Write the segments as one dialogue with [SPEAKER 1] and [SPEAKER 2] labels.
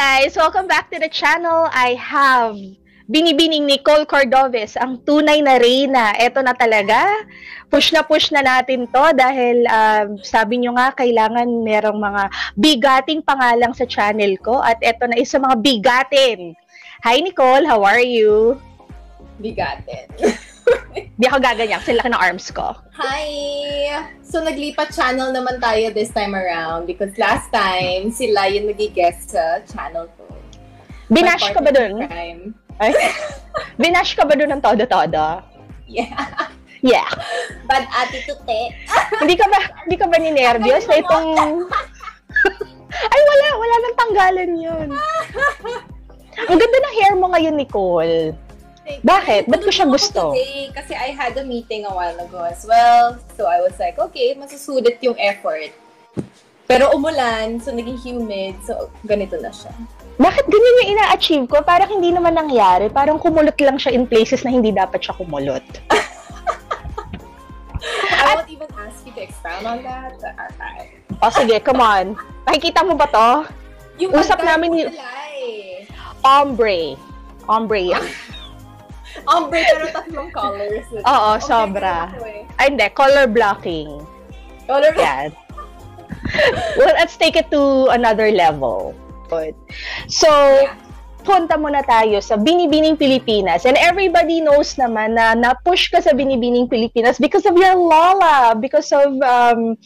[SPEAKER 1] guys! Welcome back to the channel. I have binibining Nicole Cordoves, ang tunay na reyna. Ito na talaga. Push na push na natin to dahil uh, sabi nyo nga kailangan merong mga bigating pangalang sa channel ko at ito na isa mga bigatin. Hi Nicole, how are you?
[SPEAKER 2] Bigatin.
[SPEAKER 1] Di ako gaganyan kasi laki ng arms ko.
[SPEAKER 2] Hi! So, naglipat channel naman tayo this time around because last time, sila yung nag-guest sa channel ko.
[SPEAKER 1] Binash ka ba dun? Ay? Binash ka ba dun ng todo-todo?
[SPEAKER 2] Yeah.
[SPEAKER 1] Yeah.
[SPEAKER 2] Bad attitude, te.
[SPEAKER 1] hindi ka ba, hindi ka ba ni nervyos na itong... Ay, wala, wala nang tanggalan yun. Ang ganda ng hair mo ngayon, Nicole. Bakit? Ba't ko siya gusto?
[SPEAKER 2] Today, kasi I had a meeting a while ago as well. So I was like, okay, masusulit yung effort. Pero umulan, so naging humid, so ganito na siya.
[SPEAKER 1] Bakit ganyan yung ina-achieve ko? Parang hindi naman nangyari. Parang kumulot lang siya in places na hindi dapat siya kumulot.
[SPEAKER 2] I won't even ask you to expound on that. Okay.
[SPEAKER 1] O sige, come on. Nakikita mo ba to?
[SPEAKER 2] Yung
[SPEAKER 1] Usap namin
[SPEAKER 2] yung...
[SPEAKER 1] Ombre. Ombre.
[SPEAKER 2] Ombre, pero tatlong colors.
[SPEAKER 1] Oo, okay, sobra. Eh. Ay, hindi. Color blocking.
[SPEAKER 2] Color blocking.
[SPEAKER 1] well, let's take it to another level. Good. So, yeah. punta muna tayo sa Binibining Pilipinas. And everybody knows naman na na-push ka sa Binibining Pilipinas because of your lola, because of um,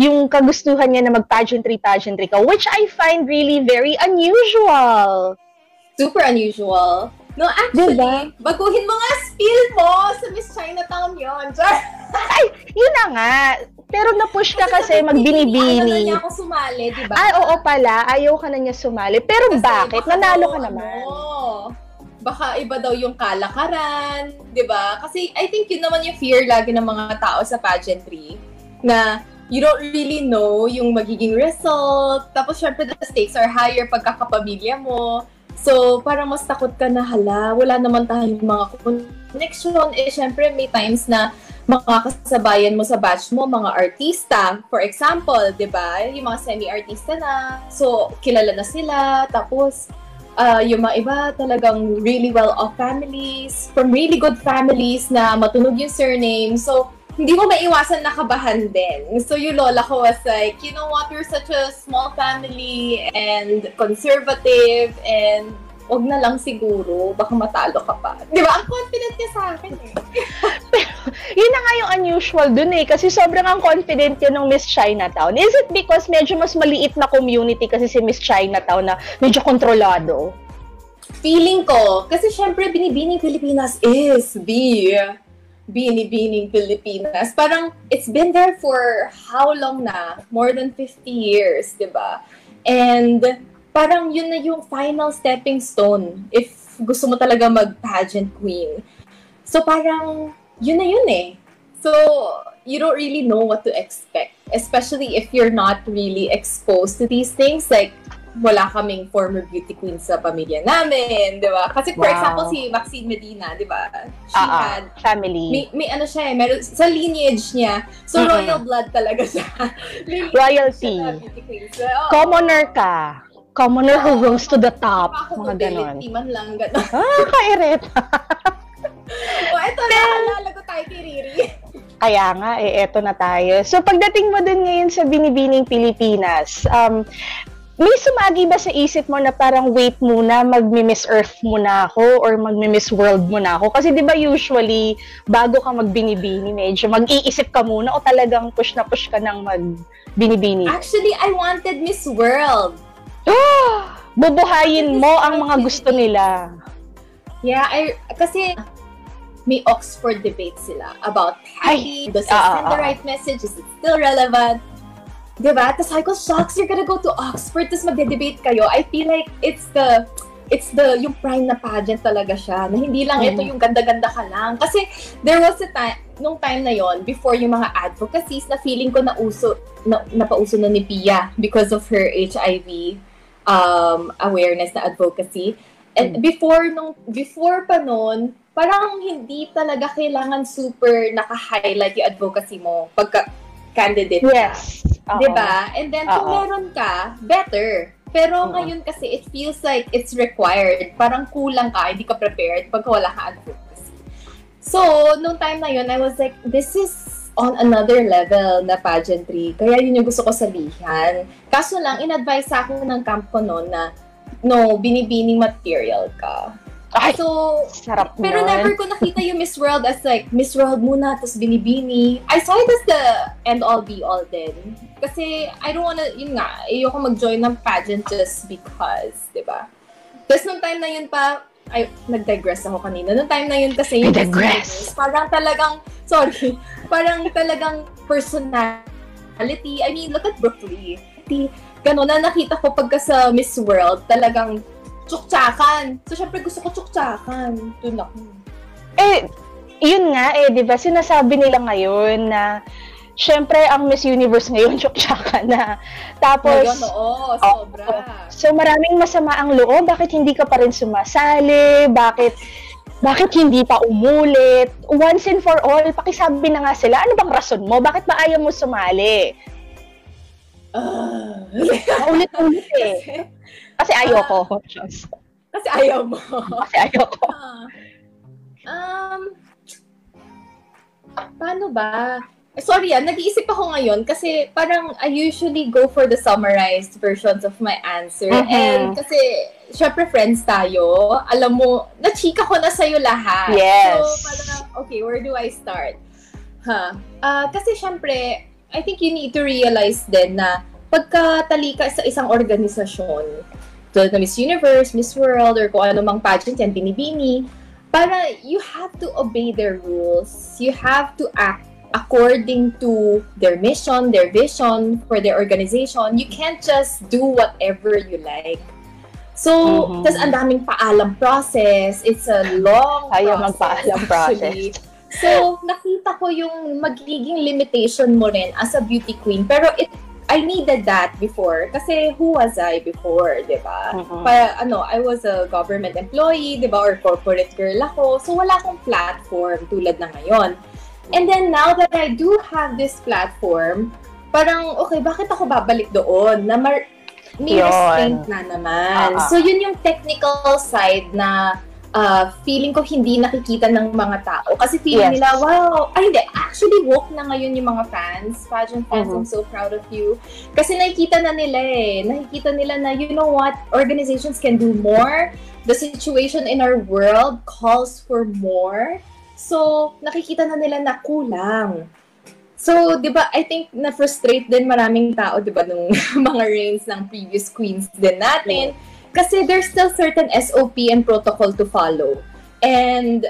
[SPEAKER 1] yung kagustuhan niya na mag-pageantry, pageantry ka, which I find really very unusual.
[SPEAKER 2] Super unusual. No, actually, diba? baguhin mo nga spill mo sa Miss Chinatown yon.
[SPEAKER 1] Ay, yun na nga. Pero na-push ka kasi, kasi magbinibini. Ayaw
[SPEAKER 2] na niya ako sumali, di ba?
[SPEAKER 1] Ay, oo pala. Ayaw ka na niya sumali. Pero kasi bakit? Nanalo ka naman.
[SPEAKER 2] Ano, baka iba daw yung kalakaran, di ba? Kasi I think yun naman yung fear lagi ng mga tao sa pageantry. Na you don't really know yung magiging result. Tapos syempre the stakes are higher pagkakapamilya mo. So, parang mas takot ka na, hala, wala naman tayong mga connection. Eh, syempre, may times na mga kasabayan mo sa batch mo, mga artista, for example, di ba? Yung mga semi-artista na. So, kilala na sila. Tapos, uh, yung mga iba talagang really well-off families, from really good families na matunog yung surname. So, hindi mo maiwasan nakabahan din. So yung lola ko was like, you know what, we're such a small family and conservative and wag na lang siguro, baka matalo ka pa. Di ba? Ang confident niya sa akin eh.
[SPEAKER 1] Pero, yun na nga yung unusual dun eh. Kasi sobrang ang confident yun ng Miss Chinatown. Is it because medyo mas maliit na community kasi si Miss Chinatown na medyo kontrolado?
[SPEAKER 2] Feeling ko, kasi syempre binibining Pilipinas is B binibining Pilipinas. Parang it's been there for how long na? More than 50 years, di ba? And parang yun na yung final stepping stone if gusto mo talaga mag-pageant queen. So parang yun na yun eh. So you don't really know what to expect, especially if you're not really exposed to these things. Like wala kaming former beauty queen sa pamilya namin, di ba? Kasi for wow. example, si Maxine Medina, di ba? She
[SPEAKER 1] uh-uh. had... Family.
[SPEAKER 2] May, may ano siya eh, meron, sa lineage niya. So, mm-hmm. royal blood talaga siya.
[SPEAKER 1] Royalty. So, oh. Commoner ka. Commoner oh, who rose to the top. Mga ganon.
[SPEAKER 2] man lang, ganon.
[SPEAKER 1] Ah, kairet.
[SPEAKER 2] o, oh, eto na, lalago tayo kay Riri.
[SPEAKER 1] Kaya nga, eh, eto na tayo. So, pagdating mo din ngayon sa Binibining Pilipinas, um, may sumagi ba sa isip mo na parang wait muna, mag-miss Earth muna ako or mag-miss World muna ako? Kasi di ba usually, bago ka magbinibini, medyo mag-iisip ka muna o talagang push na push ka ng magbinibini?
[SPEAKER 2] Actually, I wanted Miss World.
[SPEAKER 1] Oh, bubuhayin mo ang mga gusto nila.
[SPEAKER 2] Yeah, I, kasi may Oxford debate sila about happy, does it send the right message, is it still relevant? Diba? Tapos sabi ko, shucks, you're gonna go to Oxford, tapos magde-debate kayo. I feel like it's the it's the yung prime na pageant talaga siya na hindi lang mm-hmm. ito yung ganda-ganda ka lang kasi there was a time nung time na yon before yung mga advocacies na feeling ko na uso na, napauso na ni Pia because of her HIV um, awareness na advocacy and mm-hmm. before nung before pa noon parang hindi talaga kailangan super naka-highlight yung advocacy mo pagka candidate
[SPEAKER 1] yes.
[SPEAKER 2] Ka. 'Di ba? And then kung Uh-oh. meron ka, better. Pero ngayon kasi, it feels like it's required. Parang kulang ka, hindi ka prepared pag wala ka advocacy. So, nung time na yun, I was like, this is on another level na pageantry. Kaya yun yung gusto ko sabihan. Kaso lang, in-advise akin ng camp ko noon na, no, binibining material ka.
[SPEAKER 1] Ay,
[SPEAKER 2] So,
[SPEAKER 1] sarap
[SPEAKER 2] pero
[SPEAKER 1] nun.
[SPEAKER 2] never ko nakita yung Miss World as like, Miss World muna, tapos binibini. I saw it as the end-all be-all din. Kasi, I don't wanna, yun nga, ayoko mag-join ng pageant just because, di ba? Tapos nung time na yun pa, ay, nag-digress ako kanina. Nung time na yun kasi yung
[SPEAKER 1] Nag-digress.
[SPEAKER 2] parang talagang, sorry, parang talagang personality. I mean, look at. Di, Ganon na nakita ko pagka sa Miss World, talagang tsuktsakan. So, syempre gusto ko tsuktsakan. Doon ako.
[SPEAKER 1] Eh, yun nga eh, di ba, sinasabi nila ngayon na syempre ang Miss Universe ngayon, tsuktsyaka na. Tapos,
[SPEAKER 2] Ngayon, oo, sobra.
[SPEAKER 1] so maraming masama ang loob, bakit hindi ka pa rin sumasali? Bakit bakit hindi pa umulit? Once and for all, pakisabi na nga sila, ano bang rason mo? Bakit ba ayaw mo sumali?
[SPEAKER 2] Ah.
[SPEAKER 1] Paulit-ulit eh. Kasi ayoko. Diyos.
[SPEAKER 2] Kasi ayaw mo.
[SPEAKER 1] Kasi ayoko.
[SPEAKER 2] Ah. um, paano ba? Eh, Sorry ah, nag-iisip ako ngayon kasi parang I usually go for the summarized versions of my answer.
[SPEAKER 1] Mhm.
[SPEAKER 2] And kasi, syempre friends tayo, alam mo, nachika ko na sa'yo lahat.
[SPEAKER 1] Yes.
[SPEAKER 2] So, parang, okay, where do I start? Ha? Ah, kasi syempre, I think you need to realize din na pagkatali ka sa isang organisasyon, tulad na Miss Universe, Miss World, or kung ano mang pageant yan, binibini, para you have to obey their rules. You have to act according to their mission, their vision for their organization. You can't just do whatever you like. So,
[SPEAKER 1] Mhm.
[SPEAKER 2] tas ang daming paalam process. It's a long
[SPEAKER 1] Ayaw
[SPEAKER 2] process.
[SPEAKER 1] magpaalam
[SPEAKER 2] actually. So, nakita ko yung magiging limitation mo rin as a beauty queen. Pero it I needed that before. Kasi who was I before, di ba?
[SPEAKER 1] Mhm.
[SPEAKER 2] Pa, ano, I was a government employee, di ba? Or corporate girl ako. So, wala akong platform tulad na ngayon. And then now that I do have this platform, parang, okay, bakit ako babalik doon? Na mar- may
[SPEAKER 1] Yun.
[SPEAKER 2] restraint na naman.
[SPEAKER 1] Ah.
[SPEAKER 2] So, yun yung technical side na uh, feeling ko hindi nakikita ng mga tao. Kasi feeling
[SPEAKER 1] Yes.
[SPEAKER 2] nila, wow, ay hindi, actually woke na ngayon yung mga fans, pageant fans,
[SPEAKER 1] Mhm.
[SPEAKER 2] I'm so proud of you. Kasi nakikita na nila eh, nakikita nila na, you know what, organizations can do more, the situation in our world calls for more. So, nakikita na nila na kulang. So, di ba, I think na-frustrate din maraming tao, di ba, nung mga reigns ng previous queens din natin. Kasi there's still certain SOP and protocol to follow. And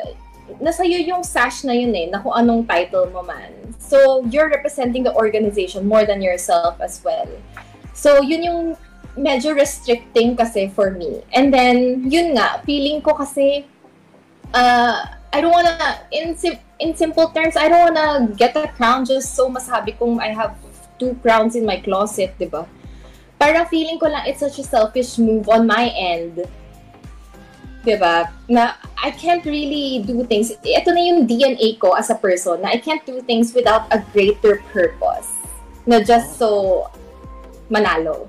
[SPEAKER 2] nasa iyo yung sash na yun eh, na kung anong title mo man. So, you're representing the organization more than yourself as well. So, yun yung medyo restricting kasi for me. And then, yun nga, feeling ko kasi, uh, I don't wanna, in, in simple terms, I don't wanna get a crown just so masabi kong I have two crowns in my closet, di ba? Parang feeling ko lang it's such a selfish move on my end. Diba? Na I can't really do things. Ito na yung DNA ko as a person na I can't do things without a greater purpose. Na just so manalo.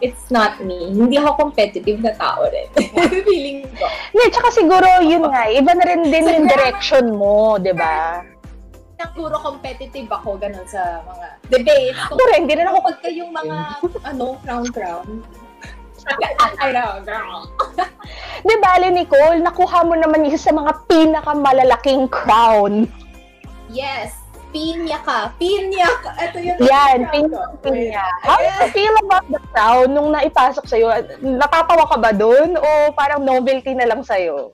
[SPEAKER 2] It's not me. Hindi ako competitive na tao rin. feeling ko.
[SPEAKER 1] Hindi, tsaka siguro yun nga, iba na rin din yung direction mo, di ba?
[SPEAKER 2] Nang puro competitive ako ganun sa mga debates.
[SPEAKER 1] Ako rin, hindi rin ako
[SPEAKER 2] Kapag kayong mga, ano, crown-crown. I know, girl.
[SPEAKER 1] Di ba, Nicole, nakuha mo naman isa sa mga pinakamalalaking crown.
[SPEAKER 2] Yes, pinya ka. Pinya ka. Ito yung
[SPEAKER 1] Yan,
[SPEAKER 2] crown
[SPEAKER 1] pinya, pinya. How do you feel about the crown nung naipasok sa'yo? Natatawa ka ba dun? O parang novelty na lang sa'yo?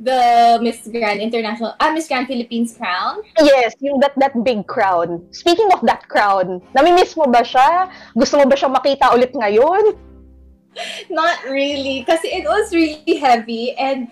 [SPEAKER 2] The Miss Grand International, ah, Miss Grand Philippines crown.
[SPEAKER 1] Yes, yung that that big crown. Speaking of that crown, namimiss mo ba siya? Gusto mo ba siyang makita ulit ngayon?
[SPEAKER 2] Not really, kasi it was really heavy and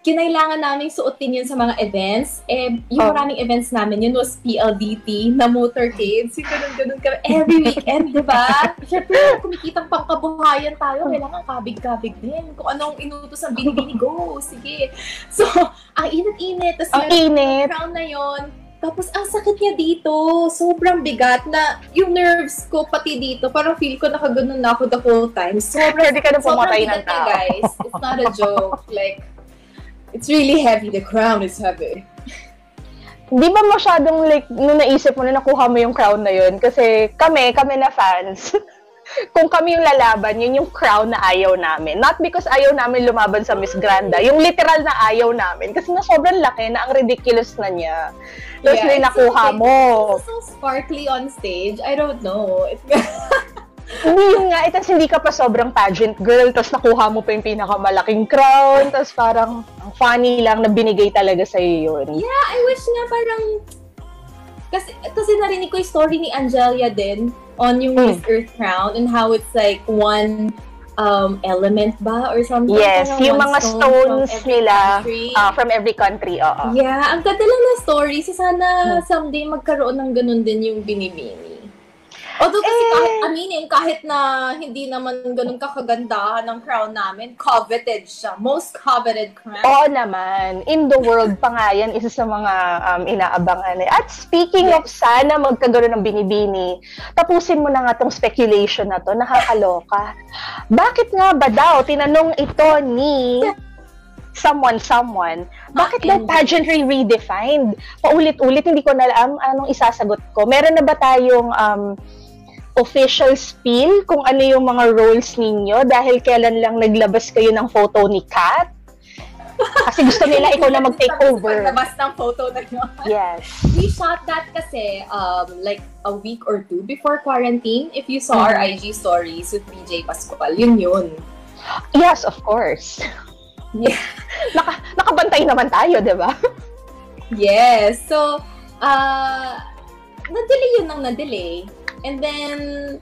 [SPEAKER 2] kinailangan naming suotin yun sa mga events. Eh, yung
[SPEAKER 1] Oh.
[SPEAKER 2] maraming events namin, yun was PLDT na motorcades. Yung ganun-ganun kami. Every weekend, di ba? Siyempre, kumikitang pangkabuhayan tayo, kailangan kabig-kabig din. Kung anong inutos ang binibini, go. Sige. So, ang init-init. Tapos
[SPEAKER 1] Ang init.
[SPEAKER 2] crown na yon Tapos, ang sakit niya dito. Sobrang bigat na yung nerves ko, pati dito, parang feel ko nakaganon na ako the whole time. Sobrang,
[SPEAKER 1] Pwede ka na pumatay ng tao.
[SPEAKER 2] guys. It's not a joke. like, it's really heavy. The crown is heavy.
[SPEAKER 1] Di ba masyadong like, nung naisip mo na nakuha mo yung crown na yun? Kasi kami, kami na fans, kung kami yung lalaban, yun yung crown na ayaw namin. Not because ayaw namin lumaban sa Miss Granda, yung literal na ayaw namin. Kasi na sobrang laki na ang ridiculous na niya. Tapos
[SPEAKER 2] Yeah,
[SPEAKER 1] nakuha
[SPEAKER 2] so-
[SPEAKER 1] mo.
[SPEAKER 2] It's so sparkly on stage. I don't know. It's,
[SPEAKER 1] Hindi yun nga, itas hindi ka pa sobrang pageant girl, tapos nakuha mo pa yung pinakamalaking crown, tapos parang ang funny lang na binigay talaga sa'yo yun.
[SPEAKER 2] yeah, I wish nga parang... Kasi, kasi narinig ko yung story ni Angelia din on yung
[SPEAKER 1] Hmm.
[SPEAKER 2] Miss Earth Crown and how it's like one um, element ba or something.
[SPEAKER 1] Yes,
[SPEAKER 2] Parang
[SPEAKER 1] yung mga
[SPEAKER 2] stone from
[SPEAKER 1] stones
[SPEAKER 2] every
[SPEAKER 1] nila
[SPEAKER 2] country.
[SPEAKER 1] ah, from every country, oo.
[SPEAKER 2] Yeah, ang ganda lang na story. Si sana
[SPEAKER 1] Hmm.
[SPEAKER 2] someday magkaroon ng ganun din yung binibini. Although kasi
[SPEAKER 1] Eh.
[SPEAKER 2] kahit aminin, kahit na hindi naman ganun kakagandahan ng crown namin, coveted siya. Most coveted crown.
[SPEAKER 1] Oo naman. In the world pa nga yan, isa sa mga um, inaabangan. eh. At speaking of sana magkagaroon ng binibini, tapusin mo na nga tong speculation na to, nakakaloka. Bakit nga ba daw, tinanong ito ni someone, someone, bakit daw pageantry redefined? Paulit-ulit, hindi ko na alam anong isasagot ko. Meron na ba tayong um, official spiel kung ano yung mga roles ninyo dahil kailan lang naglabas kayo ng photo ni Kat? Kasi gusto nila ikaw na mag-take over.
[SPEAKER 2] Paglabas ng photo na yun.
[SPEAKER 1] Yes.
[SPEAKER 2] We shot that kasi um, like a week or two before quarantine. If you saw our
[SPEAKER 1] Mhm.
[SPEAKER 2] IG stories with BJ Pascual, yun yun.
[SPEAKER 1] Yes, of course.
[SPEAKER 2] Yeah.
[SPEAKER 1] Naka, nakabantay naman tayo, di ba?
[SPEAKER 2] Yes. So, uh, na-delay yun ng na-delay. And then,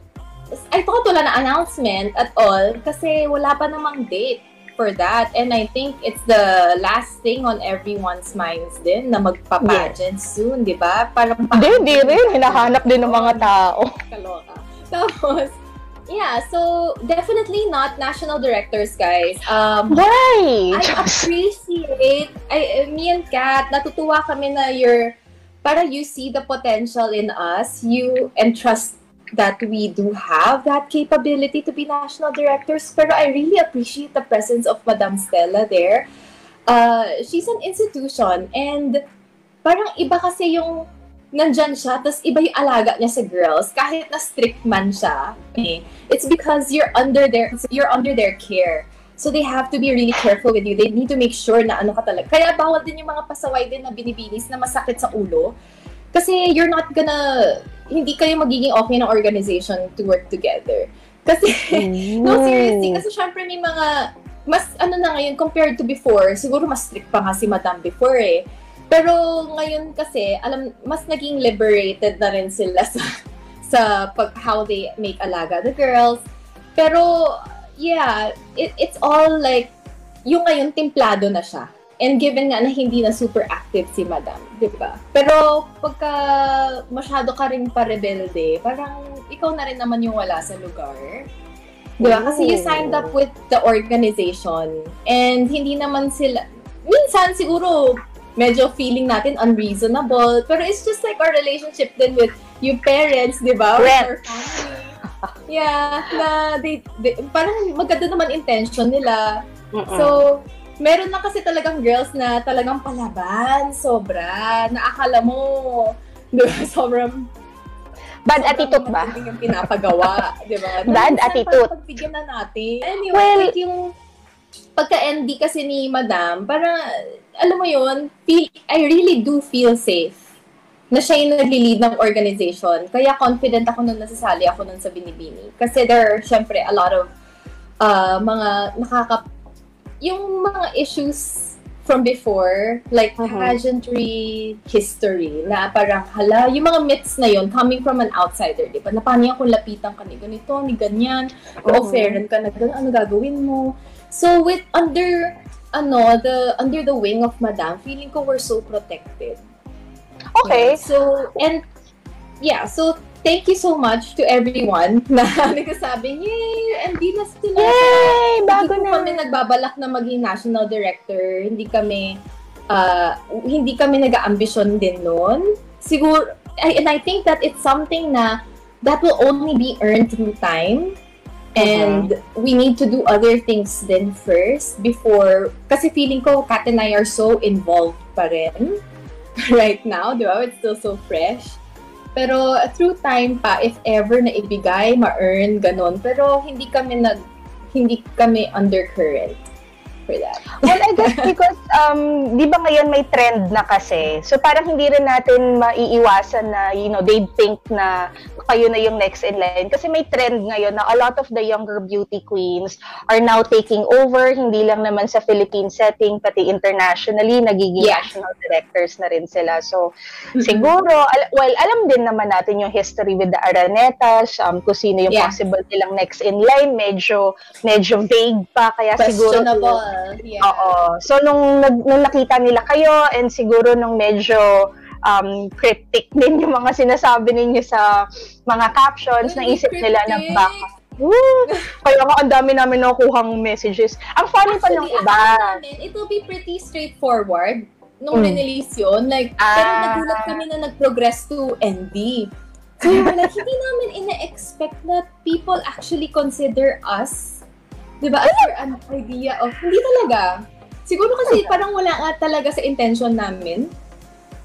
[SPEAKER 2] I thought wala na announcement at all kasi wala pa namang date for that. And I think it's the last thing on everyone's minds din na magpa-pageant soon, di ba? Parang
[SPEAKER 1] Hindi, hindi rin. Hinahanap din ng mga tao.
[SPEAKER 2] Kaloka. Tapos, yeah, so definitely not national directors, guys. Um,
[SPEAKER 1] Why?
[SPEAKER 2] I appreciate, I, me and Kat, natutuwa kami na you're, para you see the potential in us, you entrust that we do have that capability to be national directors. Pero I really appreciate the presence of Madam Stella there. Uh, she's an institution and parang iba kasi yung nandyan siya, tapos iba yung alaga niya sa girls, kahit na strict man siya. eh, It's because you're under their, you're under their care. So they have to be really careful with you. They need to make sure na ano ka talaga. Kaya bawal din yung mga pasaway din na binibinis na masakit sa ulo. Kasi you're not gonna, hindi kayo magiging okay ng organization to work together. Kasi, no, seriously, kasi syempre may mga, mas ano na ngayon compared to before, siguro mas strict pa nga si Madam before eh. Pero ngayon kasi, alam, mas naging liberated na rin sila sa, sa pag, how they make alaga the girls. Pero, yeah, it, it's all like, yung ngayon timplado na siya. And given nga na hindi na super active si Madam, di ba? Pero pagka masyado ka rin pa-rebelde, parang ikaw na rin naman yung wala sa lugar. Di ba? Kasi you signed up with the organization and hindi naman sila, minsan siguro medyo feeling natin unreasonable, pero it's just like our relationship din with you parents, di ba? With our
[SPEAKER 1] Friends.
[SPEAKER 2] family. Yeah, na they, they- parang maganda naman intention nila.
[SPEAKER 1] Mm-mm.
[SPEAKER 2] So, meron na kasi talagang girls na talagang palaban, sobra. Naakala mo, di ba, sobrang
[SPEAKER 1] Bad
[SPEAKER 2] sobrang
[SPEAKER 1] attitude ba?
[SPEAKER 2] yung pinapagawa, di ba?
[SPEAKER 1] Bad
[SPEAKER 2] minsan
[SPEAKER 1] attitude.
[SPEAKER 2] parang Pagbigyan na natin. Anyway,
[SPEAKER 1] Well-
[SPEAKER 2] like yung pagka-ND kasi ni Madam, parang, alam mo yun, feel, I really do feel safe na siya yung nagli-lead ng organization. Kaya confident ako nung nasasali ako nun sa Binibini. Kasi there are, syempre, a lot of uh, mga nakaka... Yung mga issues from before, like
[SPEAKER 1] Mhm.
[SPEAKER 2] pageantry history, na parang, hala, yung mga myths na yun, coming from an outsider, di ba? Na paano yan kung lapitan ka ni ganito, ni ganyan, o
[SPEAKER 1] Mhm.
[SPEAKER 2] offeran ka na ganun, ano gagawin mo? So, with under, ano, the, under the wing of Madam, feeling ko we're so protected.
[SPEAKER 1] Okay.
[SPEAKER 2] Yeah. So, and, yeah, so, thank you so much to everyone na nagsasabing, yay, MD na sila.
[SPEAKER 1] Yay! Bago
[SPEAKER 2] hindi
[SPEAKER 1] na.
[SPEAKER 2] kami nagbabalak na maging national director. Hindi kami, ah, hindi kami nag-aambisyon din noon. siguro, I, and I think that it's something na that will only be earned through time. And uh-huh. we need to do other things then first before, kasi feeling ko, Kat and I are so involved pa rin right now, di ba? It's still so fresh. Pero through time pa, if ever na ibigay, ma-earn, ganun. Pero hindi kami nag, hindi kami undercurrent for that.
[SPEAKER 1] well, I guess because, um, di ba ngayon may trend na kasi, so parang hindi rin natin maiiwasan na, you know, they think na kayo na yung next in line. Kasi may trend ngayon na a lot of the younger beauty queens are now taking over, hindi lang naman sa Philippine setting, pati internationally, nagiging yeah. national directors na rin sila. So, mm-hmm. siguro, al- well, alam din naman natin yung history with the Aranetas, um, kung sino yung yeah. possible nilang next in line, medyo, medyo vague pa, kaya siguro...
[SPEAKER 2] Yeah.
[SPEAKER 1] Oo. So, nung, nung nakita nila kayo, and siguro nung medyo um, cryptic din yung mga sinasabi ninyo sa mga captions, na isip nila na baka Woo! Kaya nga, ang dami namin nakukuhang messages. Ang funny
[SPEAKER 2] Actually,
[SPEAKER 1] pa ng iba.
[SPEAKER 2] Namin, it will be pretty straightforward nung mm. release yun. Like, ah. pero nagulat kami na nag-progress to ND. So, like, hindi namin ina-expect na people actually consider us Di ba? As for an idea of, hindi talaga. Siguro kasi parang wala nga talaga sa intention namin.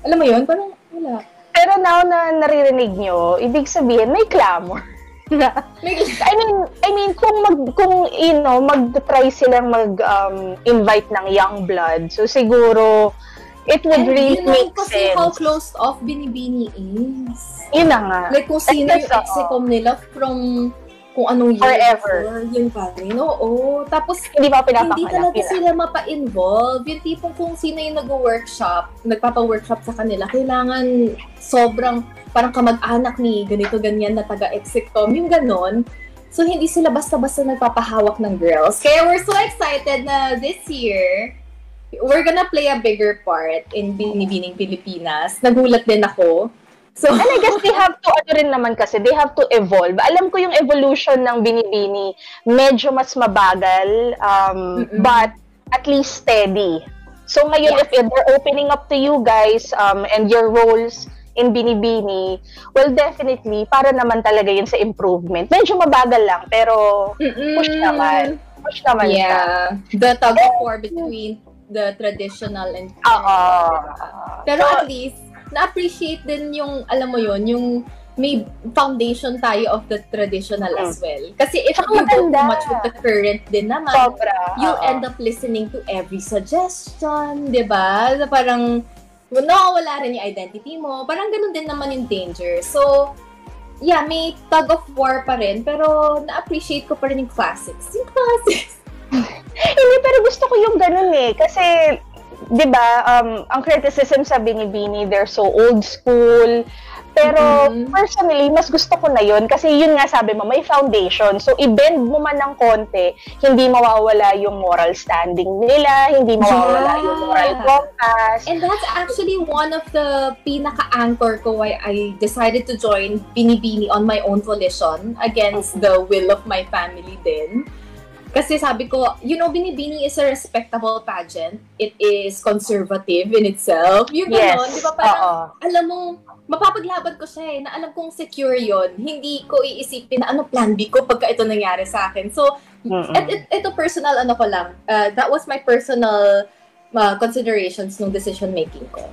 [SPEAKER 2] Alam mo yun? Parang wala.
[SPEAKER 1] Pero now na naririnig nyo, ibig sabihin may clamor. I mean, I mean kung mag kung you know, mag-try silang mag um, invite ng young blood. So siguro it would And really you know, make
[SPEAKER 2] kasi
[SPEAKER 1] sense.
[SPEAKER 2] how closed off Binibini is.
[SPEAKER 1] Yun na nga.
[SPEAKER 2] Like kung sino yung execom nila from kung anong year
[SPEAKER 1] Forever.
[SPEAKER 2] Yun pa rin. Oo. Tapos,
[SPEAKER 1] hindi pa pinapakalaki
[SPEAKER 2] Hindi talaga sila mapa-involve. Yung tipong kung sino yung nag-workshop, nagpapa-workshop sa kanila, kailangan sobrang parang kamag-anak ni ganito ganyan na taga-execom, yung ganon. So, hindi sila basta-basta nagpapahawak ng girls. Kaya we're so excited na this year, we're gonna play a bigger part in Binibining Pilipinas. Nagulat din ako
[SPEAKER 1] So, and I guess they have to, ano rin naman kasi, they have to evolve. Alam ko yung evolution ng Binibini, medyo mas mabagal, um, mm-hmm. but at least steady. So ngayon, yeah. if they're opening up to you guys um, and your roles in Binibini, well, definitely, para naman talaga yun sa improvement. Medyo mabagal lang, pero Mm-mm. push naman. Push naman
[SPEAKER 2] Yeah. Siya. The tug of war between the traditional and...
[SPEAKER 1] Oo.
[SPEAKER 2] Pero at least, na-appreciate din yung, alam mo yon yung may foundation tayo of the traditional mm. as well. Kasi if Saka you go too much with the current din naman,
[SPEAKER 1] Sobra.
[SPEAKER 2] you end up listening to every suggestion, di ba? Parang, nawawala rin yung identity mo. Parang ganun din naman yung danger. So, yeah, may tug of war pa rin, pero na-appreciate ko pa rin yung classics. Yung classics.
[SPEAKER 1] Hindi, pero gusto ko yung ganun eh. Kasi, 'di ba, um, ang criticism sa Binibini, they're so old school. Pero mm-hmm. personally, mas gusto ko na 'yon kasi yun nga sabi mo, may foundation. So i-bend mo man ng konti, hindi mawawala yung moral standing nila, hindi mawawala yeah. yung moral compass.
[SPEAKER 2] And that's actually one of the pinaka-anchor ko why I decided to join Binibini on my own volition against mm-hmm. the will of my family din. Kasi sabi ko, you know, Binibini is a respectable pageant. It is conservative in itself. Yung gano'n,
[SPEAKER 1] yes.
[SPEAKER 2] di ba parang, Uh-oh. alam mo, mapapaglaban ko siya eh, na alam kong secure yon Hindi ko iisipin na ano plan B ko pagka ito nangyari sa akin. So, mm et, et, ito personal ano ko lang. Uh, that was my personal uh, considerations nung decision making ko.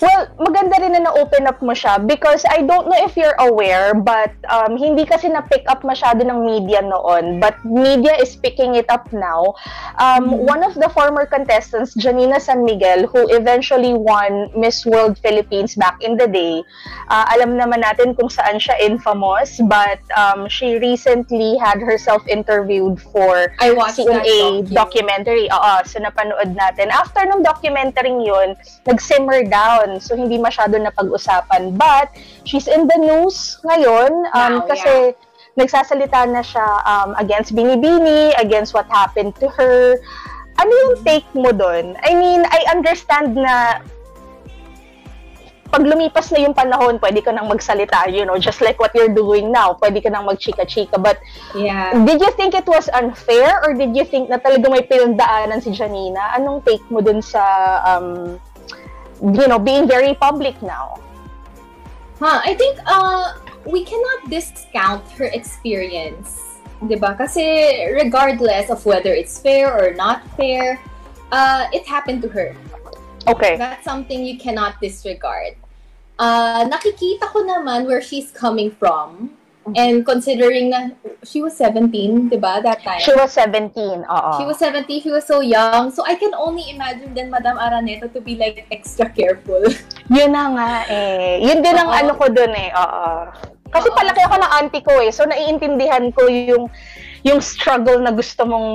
[SPEAKER 1] Well, maganda rin na na-open up mo siya because I don't know if you're aware but um, hindi kasi na-pick up masyado ng media noon but media is picking it up now. Um, mm-hmm. One of the former contestants, Janina San Miguel, who eventually won Miss World Philippines back in the day, uh, alam naman natin kung saan siya infamous but um, she recently had herself interviewed for
[SPEAKER 2] I watched
[SPEAKER 1] CNA docu. documentary. Oo, so napanood natin. After nung documentary yun, nag-simmer down ngayon. So, hindi masyado na pag-usapan. But, she's in the news ngayon um, Now, kasi yeah. nagsasalita na siya um, against Binibini, against what happened to her. Ano yung take mo doon? I mean, I understand na pag lumipas na yung panahon, pwede ka nang magsalita, you know, just like what you're doing now. Pwede ka nang magchika-chika. But,
[SPEAKER 2] yeah.
[SPEAKER 1] did you think it was unfair or did you think na talaga may pinagdaanan si Janina? Anong take mo dun sa um, you know, being very public now?
[SPEAKER 2] Huh, I think uh, we cannot discount her experience. Diba? Kasi regardless of whether it's fair or not fair, uh, it happened to her.
[SPEAKER 1] Okay.
[SPEAKER 2] That's something you cannot disregard. Uh, nakikita ko naman where she's coming from. And considering na she was 17, di ba, that time?
[SPEAKER 1] She was 17, oo.
[SPEAKER 2] She was 17, she was so young. So I can only imagine then Madam Araneta to be like extra careful.
[SPEAKER 1] Yun na nga eh. Yun din ang
[SPEAKER 2] Oo.
[SPEAKER 1] ano ko dun eh, oo. Kasi
[SPEAKER 2] Oo.
[SPEAKER 1] palaki ako ng auntie ko eh. So naiintindihan ko yung yung struggle na gusto mong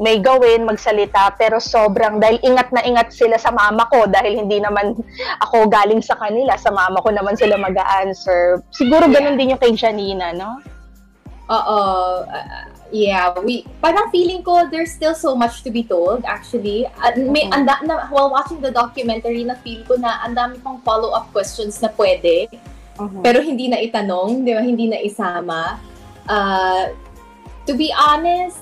[SPEAKER 1] may gawin, magsalita, pero sobrang, dahil ingat na ingat sila sa mama ko, dahil hindi naman ako galing sa kanila, sa mama ko naman sila mag-a-answer. Siguro ganun din yung kay Janina, no?
[SPEAKER 2] Oo. uh, yeah, we parang feeling ko there's still so much to be told actually. At may
[SPEAKER 1] Mhm.
[SPEAKER 2] anda na while watching the documentary na feel ko na ang dami pang follow-up questions na pwede pero hindi na itanong, 'di ba? Hindi na isama. Uh, to be honest,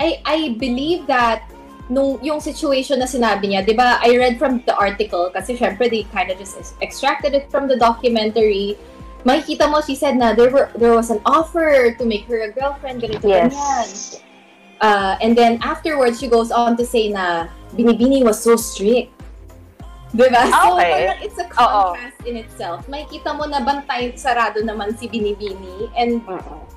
[SPEAKER 2] I I believe that nung yung situation na sinabi niya, 'di ba? I read from the article kasi syempre they kind of just extracted it from the documentary. Makikita mo, she said na there were there was an offer to make her a girlfriend, ganito ganyan.
[SPEAKER 1] Yes.
[SPEAKER 2] Uh, and then afterwards, she goes on to say na Binibini was so strict. Diba? So,
[SPEAKER 1] Okay.
[SPEAKER 2] parang it's a contrast in itself. Makikita mo na bantay sarado naman si Binibini. And,
[SPEAKER 1] Mm-mm.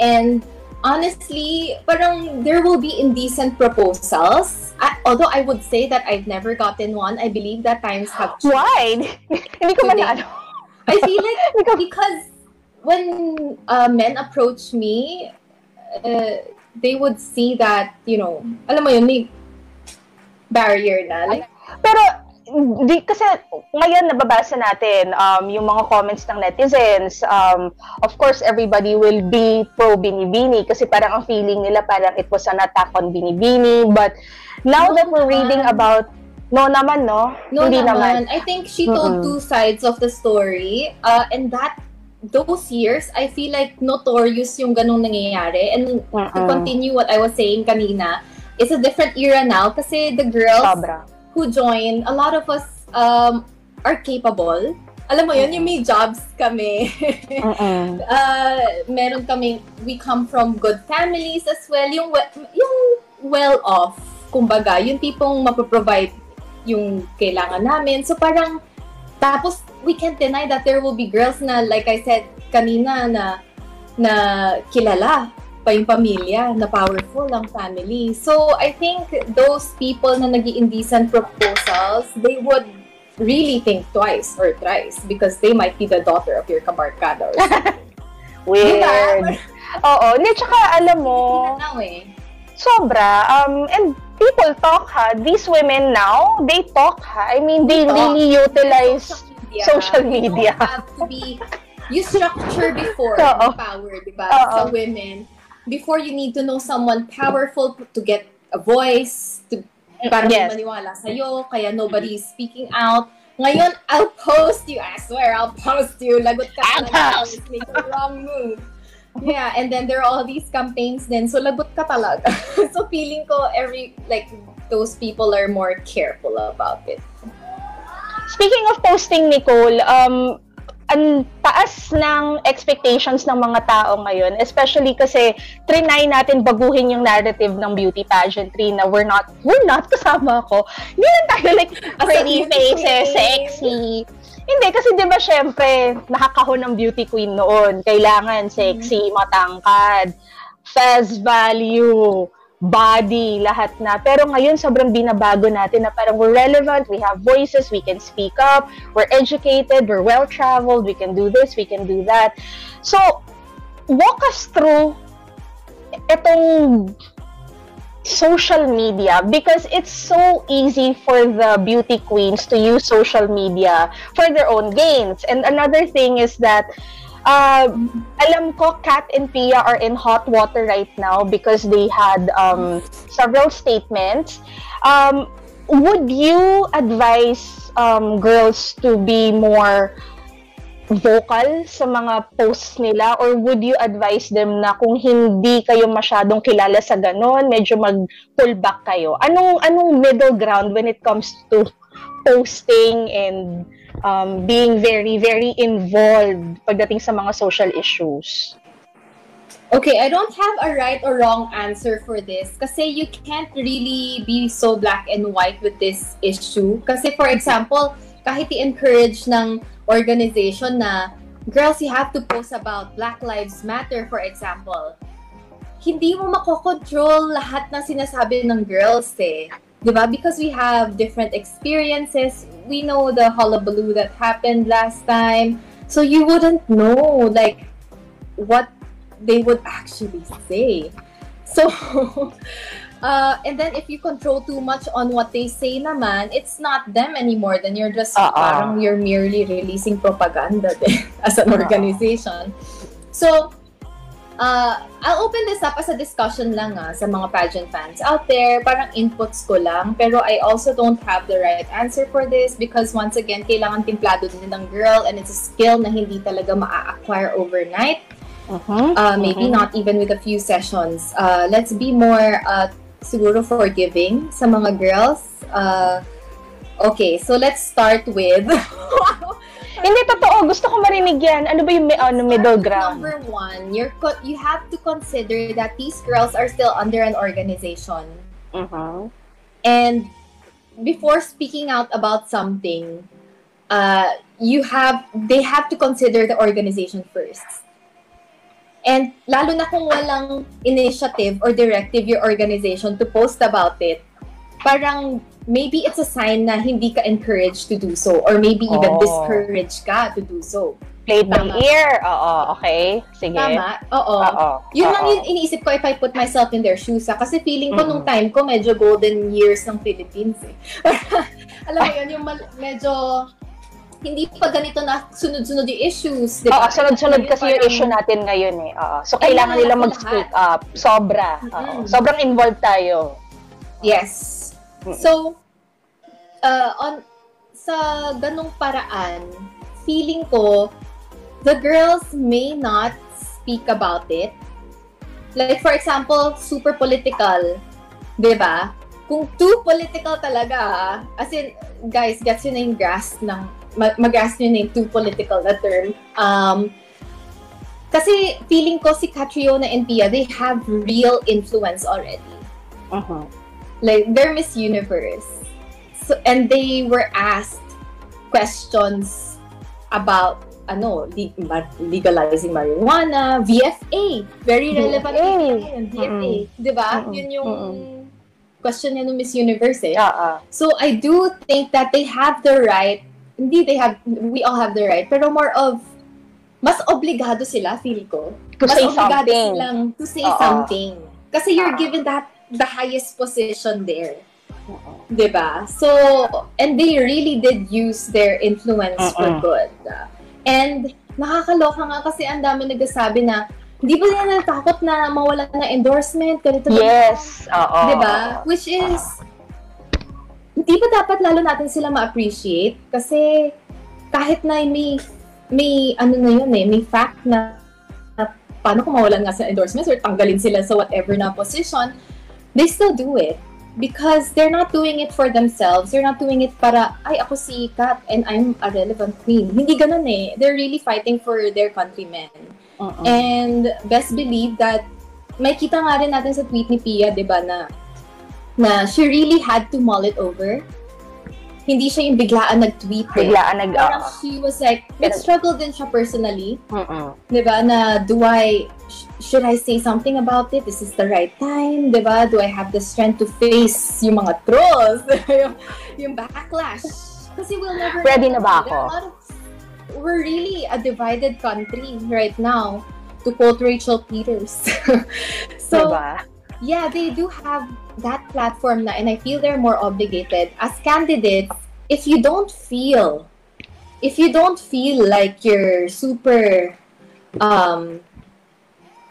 [SPEAKER 2] And honestly, parang there will be indecent proposals. I, although I would say that I've never gotten one, I believe that times have changed.
[SPEAKER 1] Why? hindi ko
[SPEAKER 2] I feel like because when uh, men approach me, uh, they would see that, you know, alam mo yun, may barrier na. Like,
[SPEAKER 1] Pero, di, kasi ngayon nababasa natin um, yung mga comments ng netizens. Um, of course, everybody will be pro Binibini kasi parang ang feeling nila parang it was an attack on Binibini. But now
[SPEAKER 2] No
[SPEAKER 1] that we're
[SPEAKER 2] naman.
[SPEAKER 1] reading about No naman, no?
[SPEAKER 2] no
[SPEAKER 1] Hindi
[SPEAKER 2] naman. I think she told
[SPEAKER 1] Mm-mm.
[SPEAKER 2] two sides of the story. Uh, and that, those years, I feel like notorious yung ganong nangyayari. And to
[SPEAKER 1] Mm-mm.
[SPEAKER 2] continue what I was saying kanina, it's a different era now kasi the girls
[SPEAKER 1] Sobra.
[SPEAKER 2] Who join, a lot of us um, are capable. Alam mo yun, yung may jobs kami.
[SPEAKER 1] Mm-mm.
[SPEAKER 2] uh, meron kaming, we come from good families as well. Yung, yung well-off, kumbaga, yung tipong mapaprovide yung kailangan namin. So parang, tapos we can't deny that there will be girls na, like I said kanina, na, na kilala pa yung pamilya, na powerful ang family. So I think those people na nag indecent proposals, they would really think twice or thrice because they might be the daughter of your kabarkada or something.
[SPEAKER 1] Weird.
[SPEAKER 2] Diba?
[SPEAKER 1] Oo. Hindi, tsaka alam mo,
[SPEAKER 2] Now eh.
[SPEAKER 1] sobra. Um, and people talk ha. These women now, they talk ha. I mean, they
[SPEAKER 2] They talk.
[SPEAKER 1] really utilize
[SPEAKER 2] media.
[SPEAKER 1] social
[SPEAKER 2] You
[SPEAKER 1] media.
[SPEAKER 2] don't have to be, you structure before the power, di ba? Sa women. Before you need to know someone powerful to get a voice, to, para
[SPEAKER 1] Yes.
[SPEAKER 2] maniwala sa'yo, kaya nobody is speaking out. Ngayon, I'll post you. I swear, I'll post you. Lagot ka
[SPEAKER 1] I'll
[SPEAKER 2] talaga.
[SPEAKER 1] post.
[SPEAKER 2] Make a wrong move. Yeah, and then there are all these campaigns then. So, lagot ka talaga. so, feeling ko every, like, those people are more careful about it.
[SPEAKER 1] Speaking of posting, Nicole, um, ang taas ng expectations ng mga tao ngayon, especially kasi trinay natin baguhin yung narrative ng beauty pageantry na we're not, we're not, kasama ako. Hindi lang tayo like pretty faces,
[SPEAKER 2] queen.
[SPEAKER 1] sexy. Hindi, kasi di ba syempre, nakakahon ng beauty queen noon. Kailangan sexy, matangkad, face value, body, lahat na. Pero ngayon, sobrang binabago natin na parang we're relevant, we have voices, we can speak up, we're educated, we're well-traveled, we can do this, we can do that. So, walk us through itong social media because it's so easy for the beauty queens to use social media for their own gains. And another thing is that uh, alam ko Kat and Pia are in hot water right now because they had um, several statements. Um, would you advise um, girls to be more vocal sa mga posts nila or would you advise them na kung hindi kayo masyadong kilala sa ganon, medyo mag-pull back kayo? Anong anong middle ground when it comes to posting and um, being very, very involved pagdating sa mga social issues?
[SPEAKER 2] Okay, I don't have a right or wrong answer for this kasi you can't really be so black and white with this issue. Kasi for example, kahit i-encourage ng organization na girls, you have to post about Black Lives Matter, for example. Hindi mo makokontrol lahat ng sinasabi ng girls eh. 'Di ba? Because we have different experiences. We know the hullabaloo that happened last time. So you wouldn't know like what they would actually say. So, uh, and then if you control too much on what they say naman, it's not them anymore. Then you're just
[SPEAKER 1] Uh-uh.
[SPEAKER 2] parang you're merely releasing propaganda as an
[SPEAKER 1] Uh-uh.
[SPEAKER 2] organization. So, uh, I'll open this up as a discussion lang ah, sa mga pageant fans out there. Parang inputs ko lang. Pero I also don't have the right answer for this because once again, kailangan timplado din ng girl and it's a skill na hindi talaga maa-acquire overnight.
[SPEAKER 1] Mhm.
[SPEAKER 2] Uh, maybe
[SPEAKER 1] Mhm.
[SPEAKER 2] not even with a few sessions. Uh, let's be more uh, siguro forgiving sa mga girls. Uh, okay, so let's start with
[SPEAKER 1] Hindi, totoo. Gusto ko marinig yan. Ano ba yung may- ano, middle ground?
[SPEAKER 2] Number one, you're co- you have to consider that these girls are still under an organization.
[SPEAKER 1] Mhm.
[SPEAKER 2] And before speaking out about something, uh, you have they have to consider the organization first. And lalo na kung walang initiative or directive your organization to post about it, parang maybe it's a sign na hindi ka encouraged to do so or maybe even
[SPEAKER 1] Oh.
[SPEAKER 2] discouraged ka to do so.
[SPEAKER 1] Play by
[SPEAKER 2] Tama.
[SPEAKER 1] ear. Oo, okay. Sige.
[SPEAKER 2] Tama? Oo.
[SPEAKER 1] Oo.
[SPEAKER 2] Yun lang
[SPEAKER 1] oo.
[SPEAKER 2] yung iniisip ko if I put myself in their shoes. Ha? Kasi feeling ko
[SPEAKER 1] Mm.
[SPEAKER 2] nung time ko, medyo golden years ng Philippines eh. Alam mo yun, yung mal- medyo hindi pa ganito na sunod-sunod yung issues. Di
[SPEAKER 1] Oo, sunod-sunod kasi yung issue natin ngayon eh. Oo. So, kailangan nila mag-speak up. Sobra. Oo.
[SPEAKER 2] Mm.
[SPEAKER 1] Sobrang involved tayo.
[SPEAKER 2] Yes. So, uh, on sa ganong paraan, feeling ko, the girls may not speak about it. Like, for example, super political. di ba? Kung too political talaga, ha? as in, guys, gets yun na yung grasp ng, ma- mag-grasp yun na yung too political na term. Um, kasi feeling ko si Catriona and Pia, they have real influence already
[SPEAKER 1] Mhm.
[SPEAKER 2] Like they're Miss Universe. So and they were asked questions about ano, legalizing marijuana, VFA, very relevant
[SPEAKER 1] VFA.
[SPEAKER 2] yun, VFA, 'di ba?
[SPEAKER 1] Mm-mm.
[SPEAKER 2] Yun yung
[SPEAKER 1] Mm-mm.
[SPEAKER 2] question niya ng Miss Universe eh.
[SPEAKER 1] Oo.
[SPEAKER 2] So I do think that they have the right, hindi they have, we all have the right, pero more of, mas obligado sila, feel ko.
[SPEAKER 1] To
[SPEAKER 2] mas
[SPEAKER 1] say
[SPEAKER 2] obligado
[SPEAKER 1] something.
[SPEAKER 2] silang to say
[SPEAKER 1] Oo.
[SPEAKER 2] something. Kasi you're
[SPEAKER 1] Oo.
[SPEAKER 2] given that, the highest position there.
[SPEAKER 1] Oo.
[SPEAKER 2] 'di ba? So, and they really did use their influence for
[SPEAKER 1] Mm-mm.
[SPEAKER 2] good. And nakakaloka nga kasi ang dami nagsasabi na hindi ba nila natakot na mawala na endorsement ganito?
[SPEAKER 1] Yes. Oo.
[SPEAKER 2] 'Di ba? Which is hindi ba dapat lalo natin sila ma-appreciate kasi kahit na may may ano na yun eh, may fact na, na paano kung mawalan nga sa endorsements or tanggalin sila sa whatever na position, they still do it because they're not doing it for themselves. They're not doing it para, ay, ako si Kat and I'm a relevant queen. Hindi ganun eh. They're really fighting for their countrymen.
[SPEAKER 1] Oo.
[SPEAKER 2] And best believe that may kita nga rin natin sa tweet ni Pia, 'di ba, na na she really had to mull it over. Hindi siya yung biglaan nag-tweet. Eh.
[SPEAKER 1] Biglaan nag...
[SPEAKER 2] Parang
[SPEAKER 1] Oo.
[SPEAKER 2] she was like, nag-struggle din siya personally.
[SPEAKER 1] Mm-mm.
[SPEAKER 2] 'di ba, na do I, should I say something about it? Is this the right time? 'di ba? Do I have the strength to face yung mga trolls? yung, yung backlash? Kasi we'll never
[SPEAKER 1] Ready na ba ako?
[SPEAKER 2] of- we're really a divided country right now, to quote Rachel Peters. so,
[SPEAKER 1] diba?
[SPEAKER 2] yeah, they do have that platform na, and I feel they're more obligated as candidates. If you don't feel, if you don't feel like you're super, um,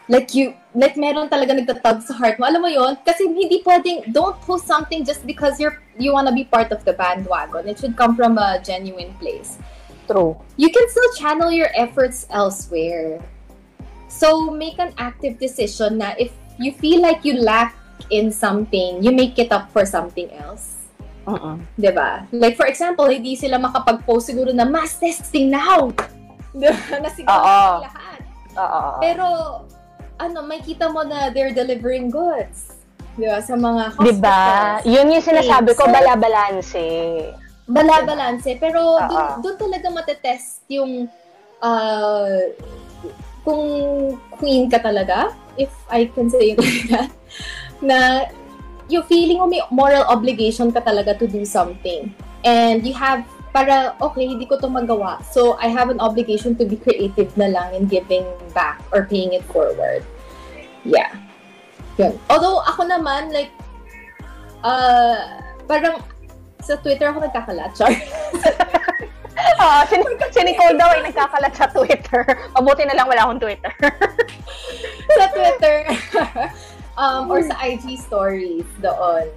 [SPEAKER 2] like you, like meron talaga nagtatag sa heart mo. Alam mo yon Kasi hindi pwedeng, don't post something just because you're, you wanna be part of the bandwagon. It should come from a genuine place
[SPEAKER 1] True.
[SPEAKER 2] you can still channel your efforts elsewhere. So make an active decision na if you feel like you lack in something, you make it up for something else.
[SPEAKER 1] Uh-uh.
[SPEAKER 2] 'Di ba? Like for example, hindi sila makapag-post siguro na mass testing now. 'Di ba? Na siguro lahat.
[SPEAKER 1] Oo.
[SPEAKER 2] Pero ano, may kita mo na they're delivering goods. 'Di ba? Sa mga
[SPEAKER 1] Di ba?
[SPEAKER 2] hospitals.
[SPEAKER 1] Yun yung sinasabi ko, bala-balanse.
[SPEAKER 2] Bala-balanse. Pero dun,
[SPEAKER 1] Oo.
[SPEAKER 2] dun talaga matetest yung uh, kung queen ka talaga, if I can say it like that, na yung feeling mo may moral obligation ka talaga to do something. And you have, para, okay, hindi ko to magawa. So, I have an obligation to be creative na lang in giving back or paying it forward. Yeah. Yun. Although, ako naman, like, uh, parang sa Twitter ako nagkakalat. Char.
[SPEAKER 1] Ah, si, si Nicole daw ay nagkakalat sa Twitter. Mabuti na lang wala akong Twitter.
[SPEAKER 2] sa Twitter. um, or sa IG stories doon.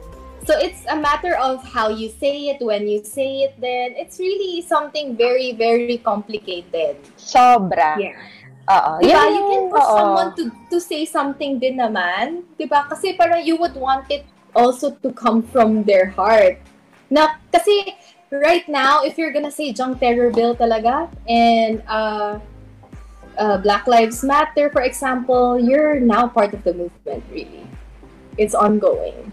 [SPEAKER 2] So it's a matter of how you say it, when you say it then. It's really something very, very complicated.
[SPEAKER 1] Sobra.
[SPEAKER 2] Yeah.
[SPEAKER 1] Oo.
[SPEAKER 2] Diba?
[SPEAKER 1] Yan
[SPEAKER 2] You can push
[SPEAKER 1] oo.
[SPEAKER 2] someone to, to say something din naman. Diba? Kasi parang you would want it also to come from their heart. Na, kasi right now, if you're gonna say junk terror bill talaga, and uh, uh, Black Lives Matter, for example, you're now part of the movement, really. It's ongoing.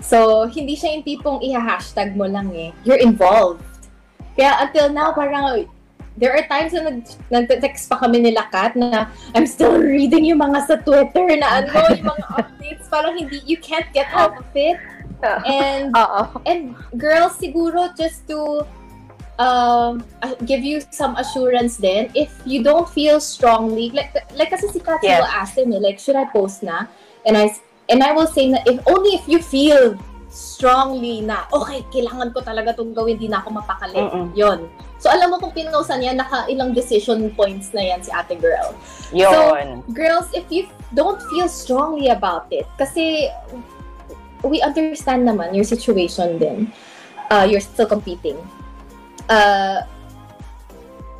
[SPEAKER 2] So, hindi siya yung tipong i-hashtag mo lang eh. You're involved. Kaya until now, parang there are times na nag, nag-text pa kami nila Kat na I'm still reading yung mga sa Twitter na ano, yung mga updates. Parang hindi, you can't get off of it. And
[SPEAKER 1] Oo.
[SPEAKER 2] and girls siguro just to um uh, give you some assurance then if you don't feel strongly like like kasi si Kathy
[SPEAKER 1] Yes.
[SPEAKER 2] will ask me like should I post na and I and I will say na if only if you feel strongly na okay kailangan ko talaga tong gawin di na ako mapakali
[SPEAKER 1] Mm-mm.
[SPEAKER 2] yon so alam mo kung pinausan niya naka ilang decision points na yan si ate girl
[SPEAKER 1] Yun.
[SPEAKER 2] girls, if you don't feel strongly about it, kasi we understand naman your situation din. Uh, you're still competing. Uh,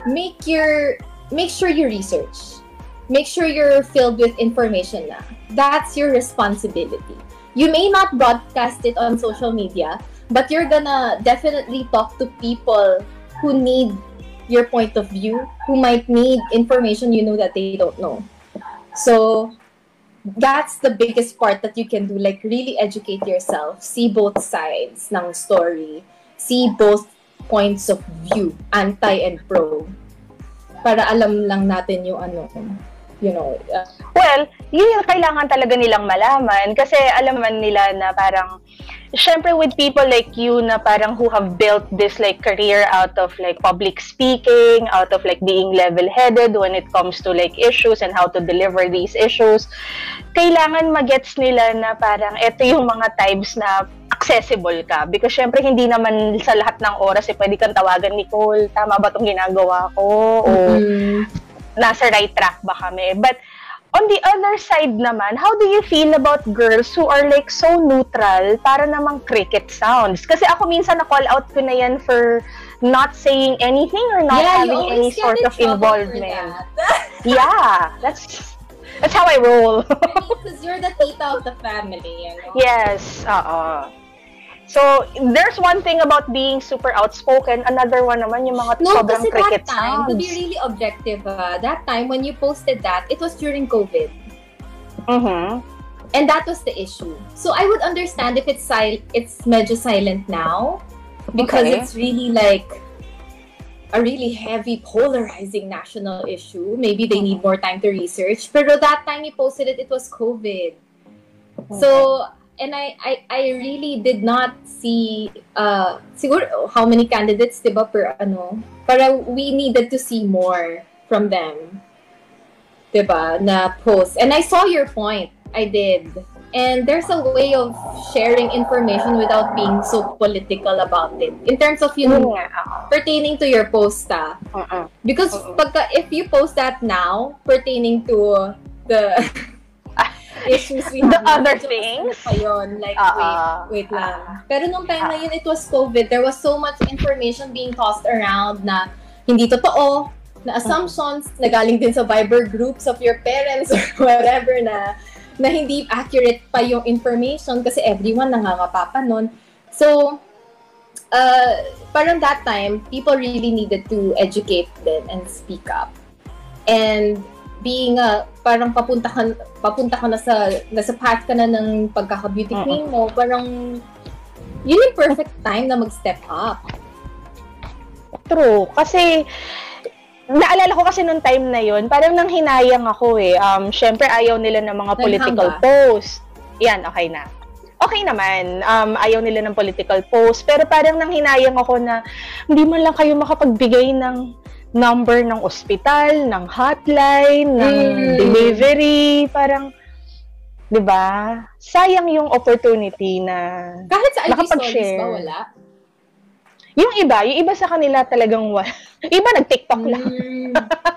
[SPEAKER 2] make your make sure you research. Make sure you're filled with information na. That's your responsibility. You may not broadcast it on social media, but you're gonna definitely talk to people who need your point of view, who might need information you know that they don't know. So that's the biggest part that you can do. Like really educate yourself, see both sides ng story, see both points of view, anti and pro. Para alam lang natin yung ano, you know, uh,
[SPEAKER 1] Well, yun yung kailangan talaga nilang malaman kasi alam man nila na parang syempre with people like you na parang who have built this like career out of like public speaking, out of like being level-headed when it comes to like issues and how to deliver these issues, kailangan magets nila na parang ito yung mga times na accessible ka because syempre hindi naman sa lahat ng oras eh pwede kang tawagan Nicole, tama ba tong ginagawa ko? O nasa right track ba kami? But on the other side naman, how do you feel about girls who are like so neutral para namang cricket sounds? Kasi ako minsan na-call out ko na yan for not saying anything or not
[SPEAKER 2] yeah,
[SPEAKER 1] having any sort of involvement.
[SPEAKER 2] that.
[SPEAKER 1] Yeah, that's that's how I roll.
[SPEAKER 2] Because you're the tita of the family, you know?
[SPEAKER 1] yes, oo. So, there's one thing about being super outspoken, another one naman yung mga
[SPEAKER 2] No,
[SPEAKER 1] sobrang cricket
[SPEAKER 2] that time, to
[SPEAKER 1] sounds.
[SPEAKER 2] be really objective, uh, that time when you posted that, it was during COVID.
[SPEAKER 1] Mhm.
[SPEAKER 2] And that was the issue. So I would understand if it's sil- it's medyo silent now because
[SPEAKER 1] Okay.
[SPEAKER 2] it's really like a really heavy polarizing national issue. Maybe they need more time to research. Pero that time you posted it, it was COVID. So and I, I I really did not see uh siguro how many candidates ba per ano para we needed to see more from them ba na post and I saw your point I did and there's a way of sharing information without being so political about it in terms of you know,
[SPEAKER 1] oo.
[SPEAKER 2] pertaining to your post ah.
[SPEAKER 1] Mm-mm.
[SPEAKER 2] Because pagka, if you post that now, pertaining to the issues we
[SPEAKER 1] The
[SPEAKER 2] have,
[SPEAKER 1] other
[SPEAKER 2] medyo
[SPEAKER 1] things?
[SPEAKER 2] pa yun. Like,
[SPEAKER 1] Ah,
[SPEAKER 2] wait,
[SPEAKER 1] ah,
[SPEAKER 2] wait lang.
[SPEAKER 1] ah.
[SPEAKER 2] Pero nung time na yun, it was COVID. There was so much information being tossed around na hindi totoo, na assumptions, na galing din sa Viber groups of your parents or whatever na na hindi accurate pa yung information kasi everyone nangangapa pa nun. So, uh, parang that time, people really needed to educate them and speak up. And being a, parang papunta ka, papunta ka na sa, nasa path ka na ng pagkaka-beauty queen mo, parang yun yung perfect time na mag-step up.
[SPEAKER 1] True. Kasi, naalala ko kasi nung time na yun, parang nang hinayang ako eh. Um, Siyempre, ayaw nila ng mga political
[SPEAKER 2] Naghanga.
[SPEAKER 1] post. Yan, okay na. Okay naman, um, ayaw nila ng political post. Pero parang nang hinayang ako na, hindi man lang kayo makapagbigay ng number ng ospital, ng hotline, ng
[SPEAKER 2] Mm.
[SPEAKER 1] delivery. Parang, di ba? Sayang yung opportunity na
[SPEAKER 2] Kahit sa IG
[SPEAKER 1] Nakapag-share.
[SPEAKER 2] stories ba, wala?
[SPEAKER 1] yung iba, yung iba sa kanila talagang wala. Iba nag-TikTok lang.
[SPEAKER 2] Mm.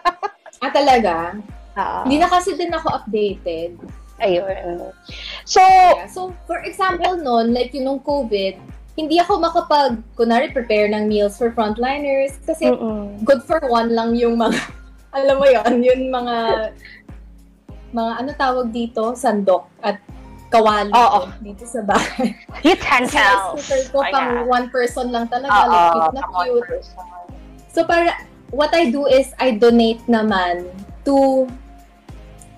[SPEAKER 2] ah, talaga?
[SPEAKER 1] Ah,
[SPEAKER 2] Hindi na kasi din ako updated.
[SPEAKER 1] ayun. So,
[SPEAKER 2] Yeah. So, for example noon, like yung nung COVID, hindi ako makapag, kunwari, prepare ng meals for frontliners kasi
[SPEAKER 1] mm-mm.
[SPEAKER 2] good for one lang yung mga, alam mo yon yung mga, mga ano tawag dito, sandok at kawali
[SPEAKER 1] Oo.
[SPEAKER 2] dito sa bahay.
[SPEAKER 1] utensils.
[SPEAKER 2] Scooter ko
[SPEAKER 1] Ayan.
[SPEAKER 2] pang one person lang talaga,
[SPEAKER 1] Oo,
[SPEAKER 2] like cute na cute. So para what I do is I donate naman to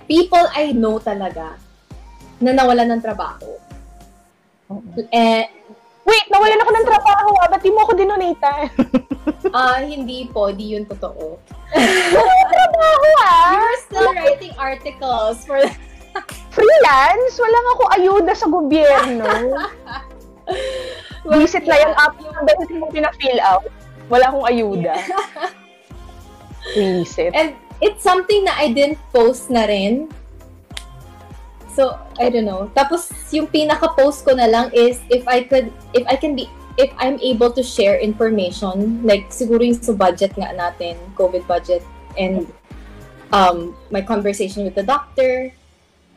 [SPEAKER 2] people I know talaga na nawalan ng trabaho. Eh,
[SPEAKER 1] Wait, nawalan ako ng trabaho ah. Ba't di mo ako dinonate?
[SPEAKER 2] ah hindi po, di yun totoo.
[SPEAKER 1] trabaho ah.
[SPEAKER 2] You're still writing articles for
[SPEAKER 1] Freelance? Wala nga ako ayuda sa gobyerno. Visit na yung app yung beses mo pina-fill out. Wala akong ayuda. Visit.
[SPEAKER 2] And it's something na I didn't post na rin. So, I don't know. Tapos, yung pinaka-post ko na lang is if I could, if I can be, if I'm able to share information, like siguro yung sa budget nga natin, COVID budget, and um, my conversation with the doctor,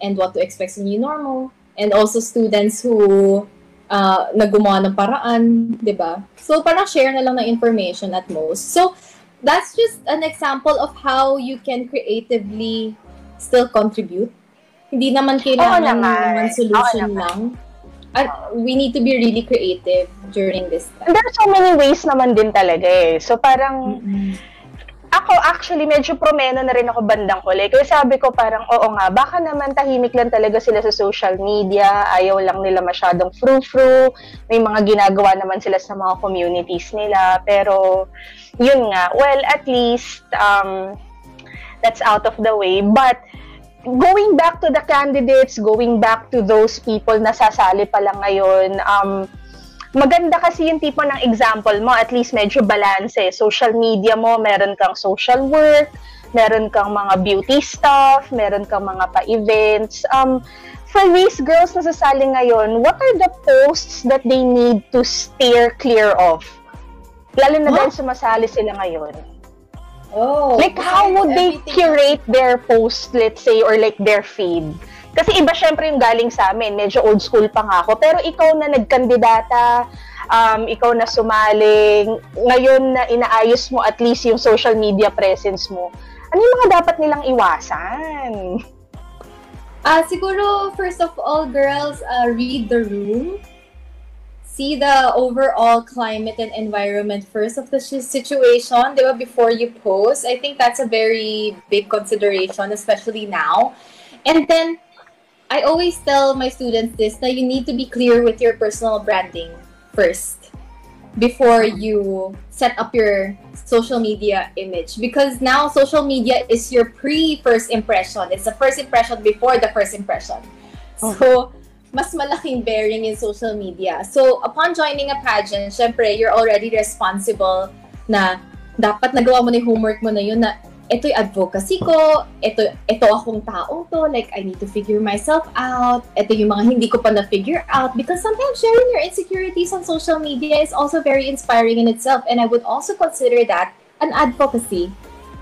[SPEAKER 2] and what to expect sa new normal, and also students who uh, naggumawa ng paraan, di ba? So, parang share na lang ng information at most. So, that's just an example of how you can creatively still contribute. Hindi naman kailangan
[SPEAKER 1] naman.
[SPEAKER 2] one solution
[SPEAKER 1] Oo naman.
[SPEAKER 2] lang. At we need to be really creative during this time.
[SPEAKER 1] There are so many ways naman din talaga eh. So parang, ako actually medyo promeno na rin ako bandang huli. Kaya sabi ko parang, oo nga, baka naman tahimik lang talaga sila sa social media, ayaw lang nila masyadong frou-frou, may mga ginagawa naman sila sa mga communities nila. Pero, yun nga, well, at least, um, that's out of the way. But, going back to the candidates, going back to those people na sasali pa lang ngayon, um, maganda kasi yung tipo ng example mo, at least medyo balance eh. Social media mo, meron kang social work, meron kang mga beauty stuff, meron kang mga pa-events. Um, for these girls na sasali ngayon, what are the posts that they need to steer clear of? Lalo na
[SPEAKER 2] Huh?
[SPEAKER 1] dahil sumasali sila ngayon.
[SPEAKER 2] Oh,
[SPEAKER 1] Like, how would they
[SPEAKER 2] everything-
[SPEAKER 1] curate their post, let's say, or like their feed? Kasi iba syempre yung galing sa amin, medyo old school pa nga ako. Pero ikaw na nagkandidata, um, ikaw na sumaling, ngayon na inaayos mo at least yung social media presence mo, ano yung mga dapat nilang iwasan?
[SPEAKER 2] Ah, siguro, first of all, girls, uh, read the room. See the overall climate and environment first of the situation, di ba, before you post. I think that's a very big consideration, especially now. And then, I always tell my students this, that you need to be clear with your personal branding first before you set up your social media image because now social media is your pre first impression it's the first impression before the first impression oh. so mas malaking bearing in social media so upon joining a pageant syempre you're already responsible na dapat nagawa mo na yung homework mo na yun na ito yung advocacy ko, ito, ito akong taong to, like, I need to figure myself out, ito yung mga hindi ko pa na-figure out, because sometimes sharing your insecurities on social media is also very inspiring in itself, and I would also consider that an advocacy.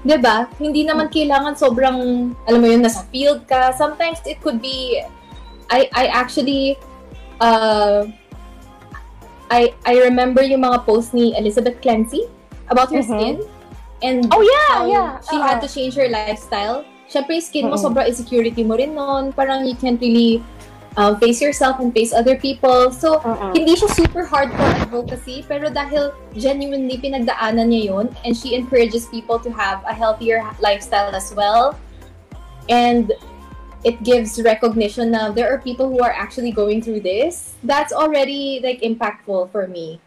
[SPEAKER 2] 'Di ba? Hindi naman kailangan sobrang, alam mo yun, nasa field ka. Sometimes it could be, I, I actually, uh, I, I remember yung mga posts ni Elizabeth Clancy about her
[SPEAKER 1] Mhm.
[SPEAKER 2] skin. And
[SPEAKER 1] Oh yeah, yeah.
[SPEAKER 2] she
[SPEAKER 1] oo.
[SPEAKER 2] had to change her lifestyle. Siyempre, skin mo,
[SPEAKER 1] Mm-mm.
[SPEAKER 2] sobrang insecurity mo rin noon. Parang you can't really um, face yourself and face other people. So,
[SPEAKER 1] Mm-mm.
[SPEAKER 2] hindi siya super hardcore advocacy, pero dahil genuinely pinagdaanan niya yun, and she encourages people to have a healthier lifestyle as well. And it gives recognition na there are people who are actually going through this. That's already like impactful for me.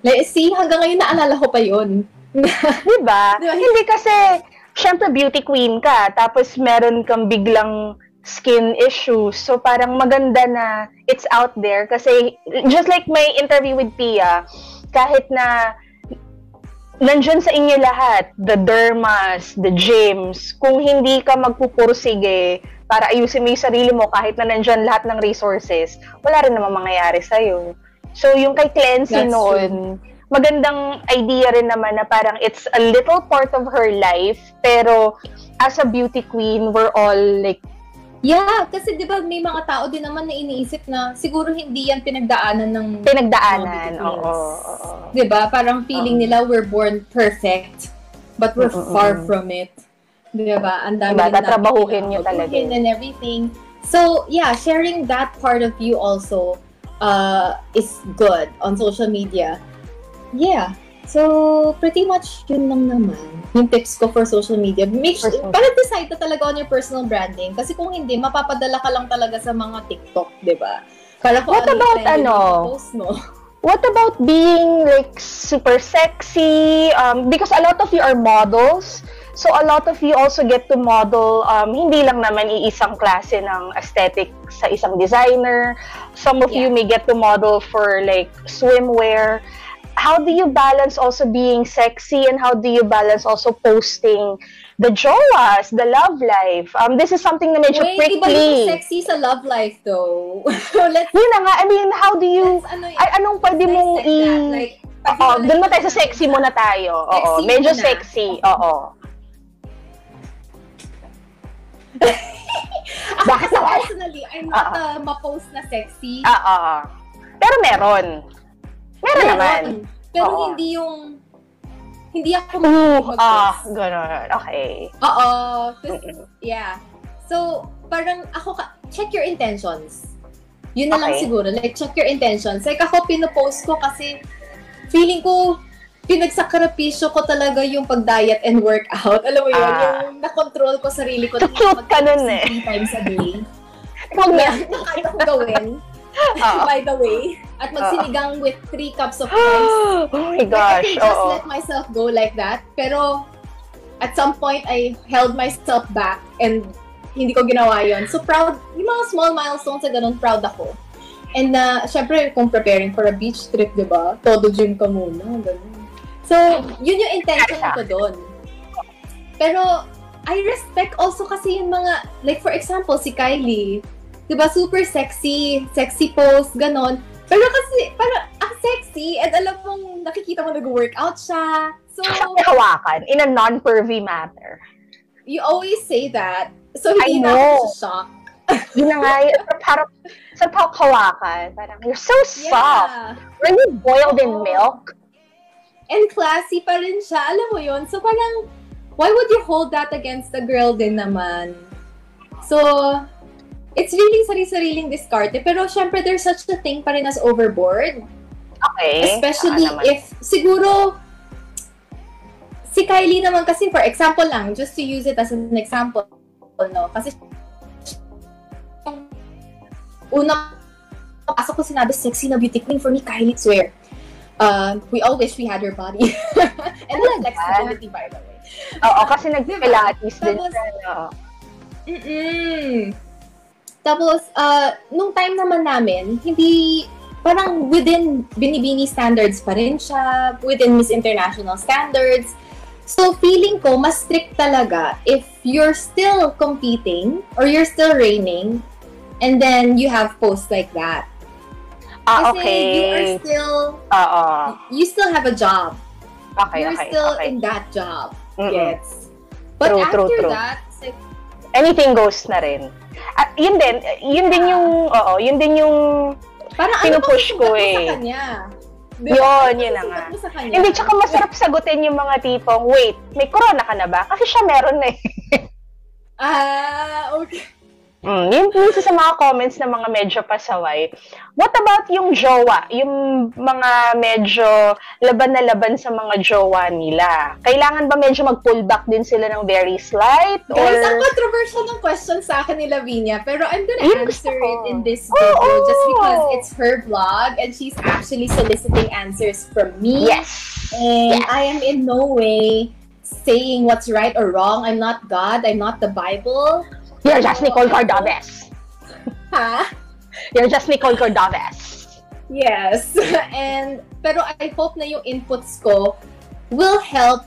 [SPEAKER 2] Like, see, hanggang ngayon naalala ko pa yun.
[SPEAKER 1] Diba?
[SPEAKER 2] Diba?
[SPEAKER 1] Hindi kasi, syempre beauty queen ka, tapos meron kang biglang skin issues. So parang maganda na it's out there kasi just like my interview with Pia, kahit na nandyan sa inyo lahat, the dermas, the gyms, kung hindi ka magpupursige para ayusin mo yung sarili mo kahit na nandyan lahat ng resources, wala rin naman mangyayari sa'yo. So yung kay Cleansy
[SPEAKER 2] That's
[SPEAKER 1] noon, magandang idea rin naman na parang it's a little part of her life, pero as a beauty queen, we're all like,
[SPEAKER 2] Yeah, kasi di ba may mga tao din naman na iniisip na siguro hindi yan pinagdaanan ng
[SPEAKER 1] pinagdaanan. Oo.
[SPEAKER 2] queens.
[SPEAKER 1] oo.
[SPEAKER 2] Di ba? Parang feeling
[SPEAKER 1] Oo.
[SPEAKER 2] nila we're born perfect, but we're
[SPEAKER 1] Mm-mm.
[SPEAKER 2] far from it. Di ba? Ang dami
[SPEAKER 1] Diba? Tatrabahuhin nyo talaga.
[SPEAKER 2] And everything. So, yeah, sharing that part of you also uh, is good on social media. Yeah. So, pretty much yun lang naman yung tips ko for social media. Make sure, para decide ka talaga on your personal branding. Kasi kung hindi, mapapadala ka lang talaga sa mga TikTok, di ba? Para kung
[SPEAKER 1] What
[SPEAKER 2] ano
[SPEAKER 1] about ano?
[SPEAKER 2] na post mo.
[SPEAKER 1] What about being like super sexy? Um, because a lot of you are models. So a lot of you also get to model um, hindi lang naman iisang klase ng aesthetic sa isang designer. Some of you
[SPEAKER 2] Yeah.
[SPEAKER 1] may get to model for like swimwear. How do you balance also being sexy and how do you balance also posting the jowas, the love life? Um, this is something na medyo
[SPEAKER 2] Wait, iba yung
[SPEAKER 1] prickly.
[SPEAKER 2] sexy sa love life though. Let's,
[SPEAKER 1] Yun na nga, I mean, how do you,
[SPEAKER 2] let's ano
[SPEAKER 1] ay, anong pwede mong i...
[SPEAKER 2] that. Like,
[SPEAKER 1] Oo, doon mo tayo sa sexy muna tayo. Oo, medyo sexy. Oo.
[SPEAKER 2] Ako
[SPEAKER 1] Bakit
[SPEAKER 2] kasi personally, I'm not a ma-post na sexy.
[SPEAKER 1] Oo. Pero meron. Meron naman.
[SPEAKER 2] Pero
[SPEAKER 1] Oo.
[SPEAKER 2] hindi yung, hindi ako mag-post.
[SPEAKER 1] ah, ganun. Okay.
[SPEAKER 2] Oo. Yeah. So, parang ako, ka- check your intentions. Yun na lang
[SPEAKER 1] Okay.
[SPEAKER 2] siguro. Like, check your intentions. Like, ako, pinopost ko kasi feeling ko, pinagsakripisyo ko talaga yung pag-diet and workout. Alam mo yun?
[SPEAKER 1] Ah.
[SPEAKER 2] Yung na-control ko sarili ko.
[SPEAKER 1] Cute ka nun eh.
[SPEAKER 2] Three times a day.
[SPEAKER 1] Huwag
[SPEAKER 2] na,
[SPEAKER 1] na.
[SPEAKER 2] na kaya kong gawin.
[SPEAKER 1] Oo.
[SPEAKER 2] By the way. At magsinigang with three cups of rice.
[SPEAKER 1] oh my
[SPEAKER 2] Like, I
[SPEAKER 1] gosh.
[SPEAKER 2] can just
[SPEAKER 1] Oo.
[SPEAKER 2] let myself go like that. Pero, at some point, I held myself back and hindi ko ginawa yon So, proud, yung mga small milestones na ganun, proud ako. And, uh, syempre, kung preparing for a beach trip, di ba? Todo gym ka muna, ganun. So, yun yung intention ko doon. Pero, I respect also kasi yung mga, like for example, si Kylie, di ba, super sexy, sexy pose, ganon. Pero kasi, parang, ang sexy, and alam mong, nakikita mo nag-workout siya. So,
[SPEAKER 1] hawakan in a non-pervy manner.
[SPEAKER 2] you always say that. So,
[SPEAKER 1] I
[SPEAKER 2] hindi na
[SPEAKER 1] know.
[SPEAKER 2] ako.
[SPEAKER 1] Yun na nga, parang sa hawakan, parang, you're so soft.
[SPEAKER 2] Yeah.
[SPEAKER 1] Were you boiled in milk?
[SPEAKER 2] And classy pa rin siya. Alam mo yun? So, parang, why would you hold that against a girl din naman? So, it's really sari-sariling diskarte. Pero, syempre, there's such a thing pa rin as overboard.
[SPEAKER 1] Okay.
[SPEAKER 2] Especially
[SPEAKER 1] naman.
[SPEAKER 2] if, siguro, si Kylie naman kasi, for example lang, just to use it as an example, no? Kasi, una, pasok ko sinabi, sexy na beauty queen for me, Kylie, swear. Uh, we all wish we had her body. And the flexibility, by the way.
[SPEAKER 1] Oo, kasi nag-pilates din
[SPEAKER 2] Tapos-
[SPEAKER 1] siya.
[SPEAKER 2] Mm-mm. Tapos, uh, nung time naman namin, hindi, parang within Binibini standards pa rin siya, within Miss International standards. So, feeling ko, mas strict talaga if you're still competing or you're still reigning and then you have posts like that.
[SPEAKER 1] Ah,
[SPEAKER 2] Kasi you are
[SPEAKER 1] okay.
[SPEAKER 2] still,
[SPEAKER 1] Oo.
[SPEAKER 2] you still have a job.
[SPEAKER 1] Okay,
[SPEAKER 2] you're
[SPEAKER 1] okay,
[SPEAKER 2] still
[SPEAKER 1] okay.
[SPEAKER 2] in that job.
[SPEAKER 1] Mm-mm.
[SPEAKER 2] Gets? But
[SPEAKER 1] True,
[SPEAKER 2] after
[SPEAKER 1] true, true.
[SPEAKER 2] that, like,
[SPEAKER 1] Anything goes na rin. At yun din, yun din yung, oo, yun din yung,
[SPEAKER 2] Parang ano
[SPEAKER 1] Pinupush
[SPEAKER 2] bang
[SPEAKER 1] ko
[SPEAKER 2] sugat mo
[SPEAKER 1] eh.
[SPEAKER 2] sa kanya? Di
[SPEAKER 1] Yun,
[SPEAKER 2] Ano
[SPEAKER 1] yun na nga. hindi, tsaka masarap sagutin yung mga tipong, wait, may corona ka na ba? Kasi siya meron na eh.
[SPEAKER 2] Ah, okay.
[SPEAKER 1] Mm, yung minsan sa mga comments ng mga medyo pasaway, what about yung jowa? Yung mga medyo laban na laban sa mga jowa nila. Kailangan ba medyo mag-pull back din sila ng very slight? Or...
[SPEAKER 2] Guys, ang controversial ng question sa akin ni Lavinia, pero I'm gonna
[SPEAKER 1] Yun
[SPEAKER 2] answer it in this video
[SPEAKER 1] oo.
[SPEAKER 2] just because it's her vlog and she's actually soliciting answers from me.
[SPEAKER 1] Yes.
[SPEAKER 2] And
[SPEAKER 1] Yes.
[SPEAKER 2] I am in no way saying what's right or wrong. I'm not God. I'm not the Bible.
[SPEAKER 1] You're just Nicole Cordaves.
[SPEAKER 2] Ha?
[SPEAKER 1] You're just Nicole Cordaves.
[SPEAKER 2] Yes. And pero I hope na yung inputs ko will help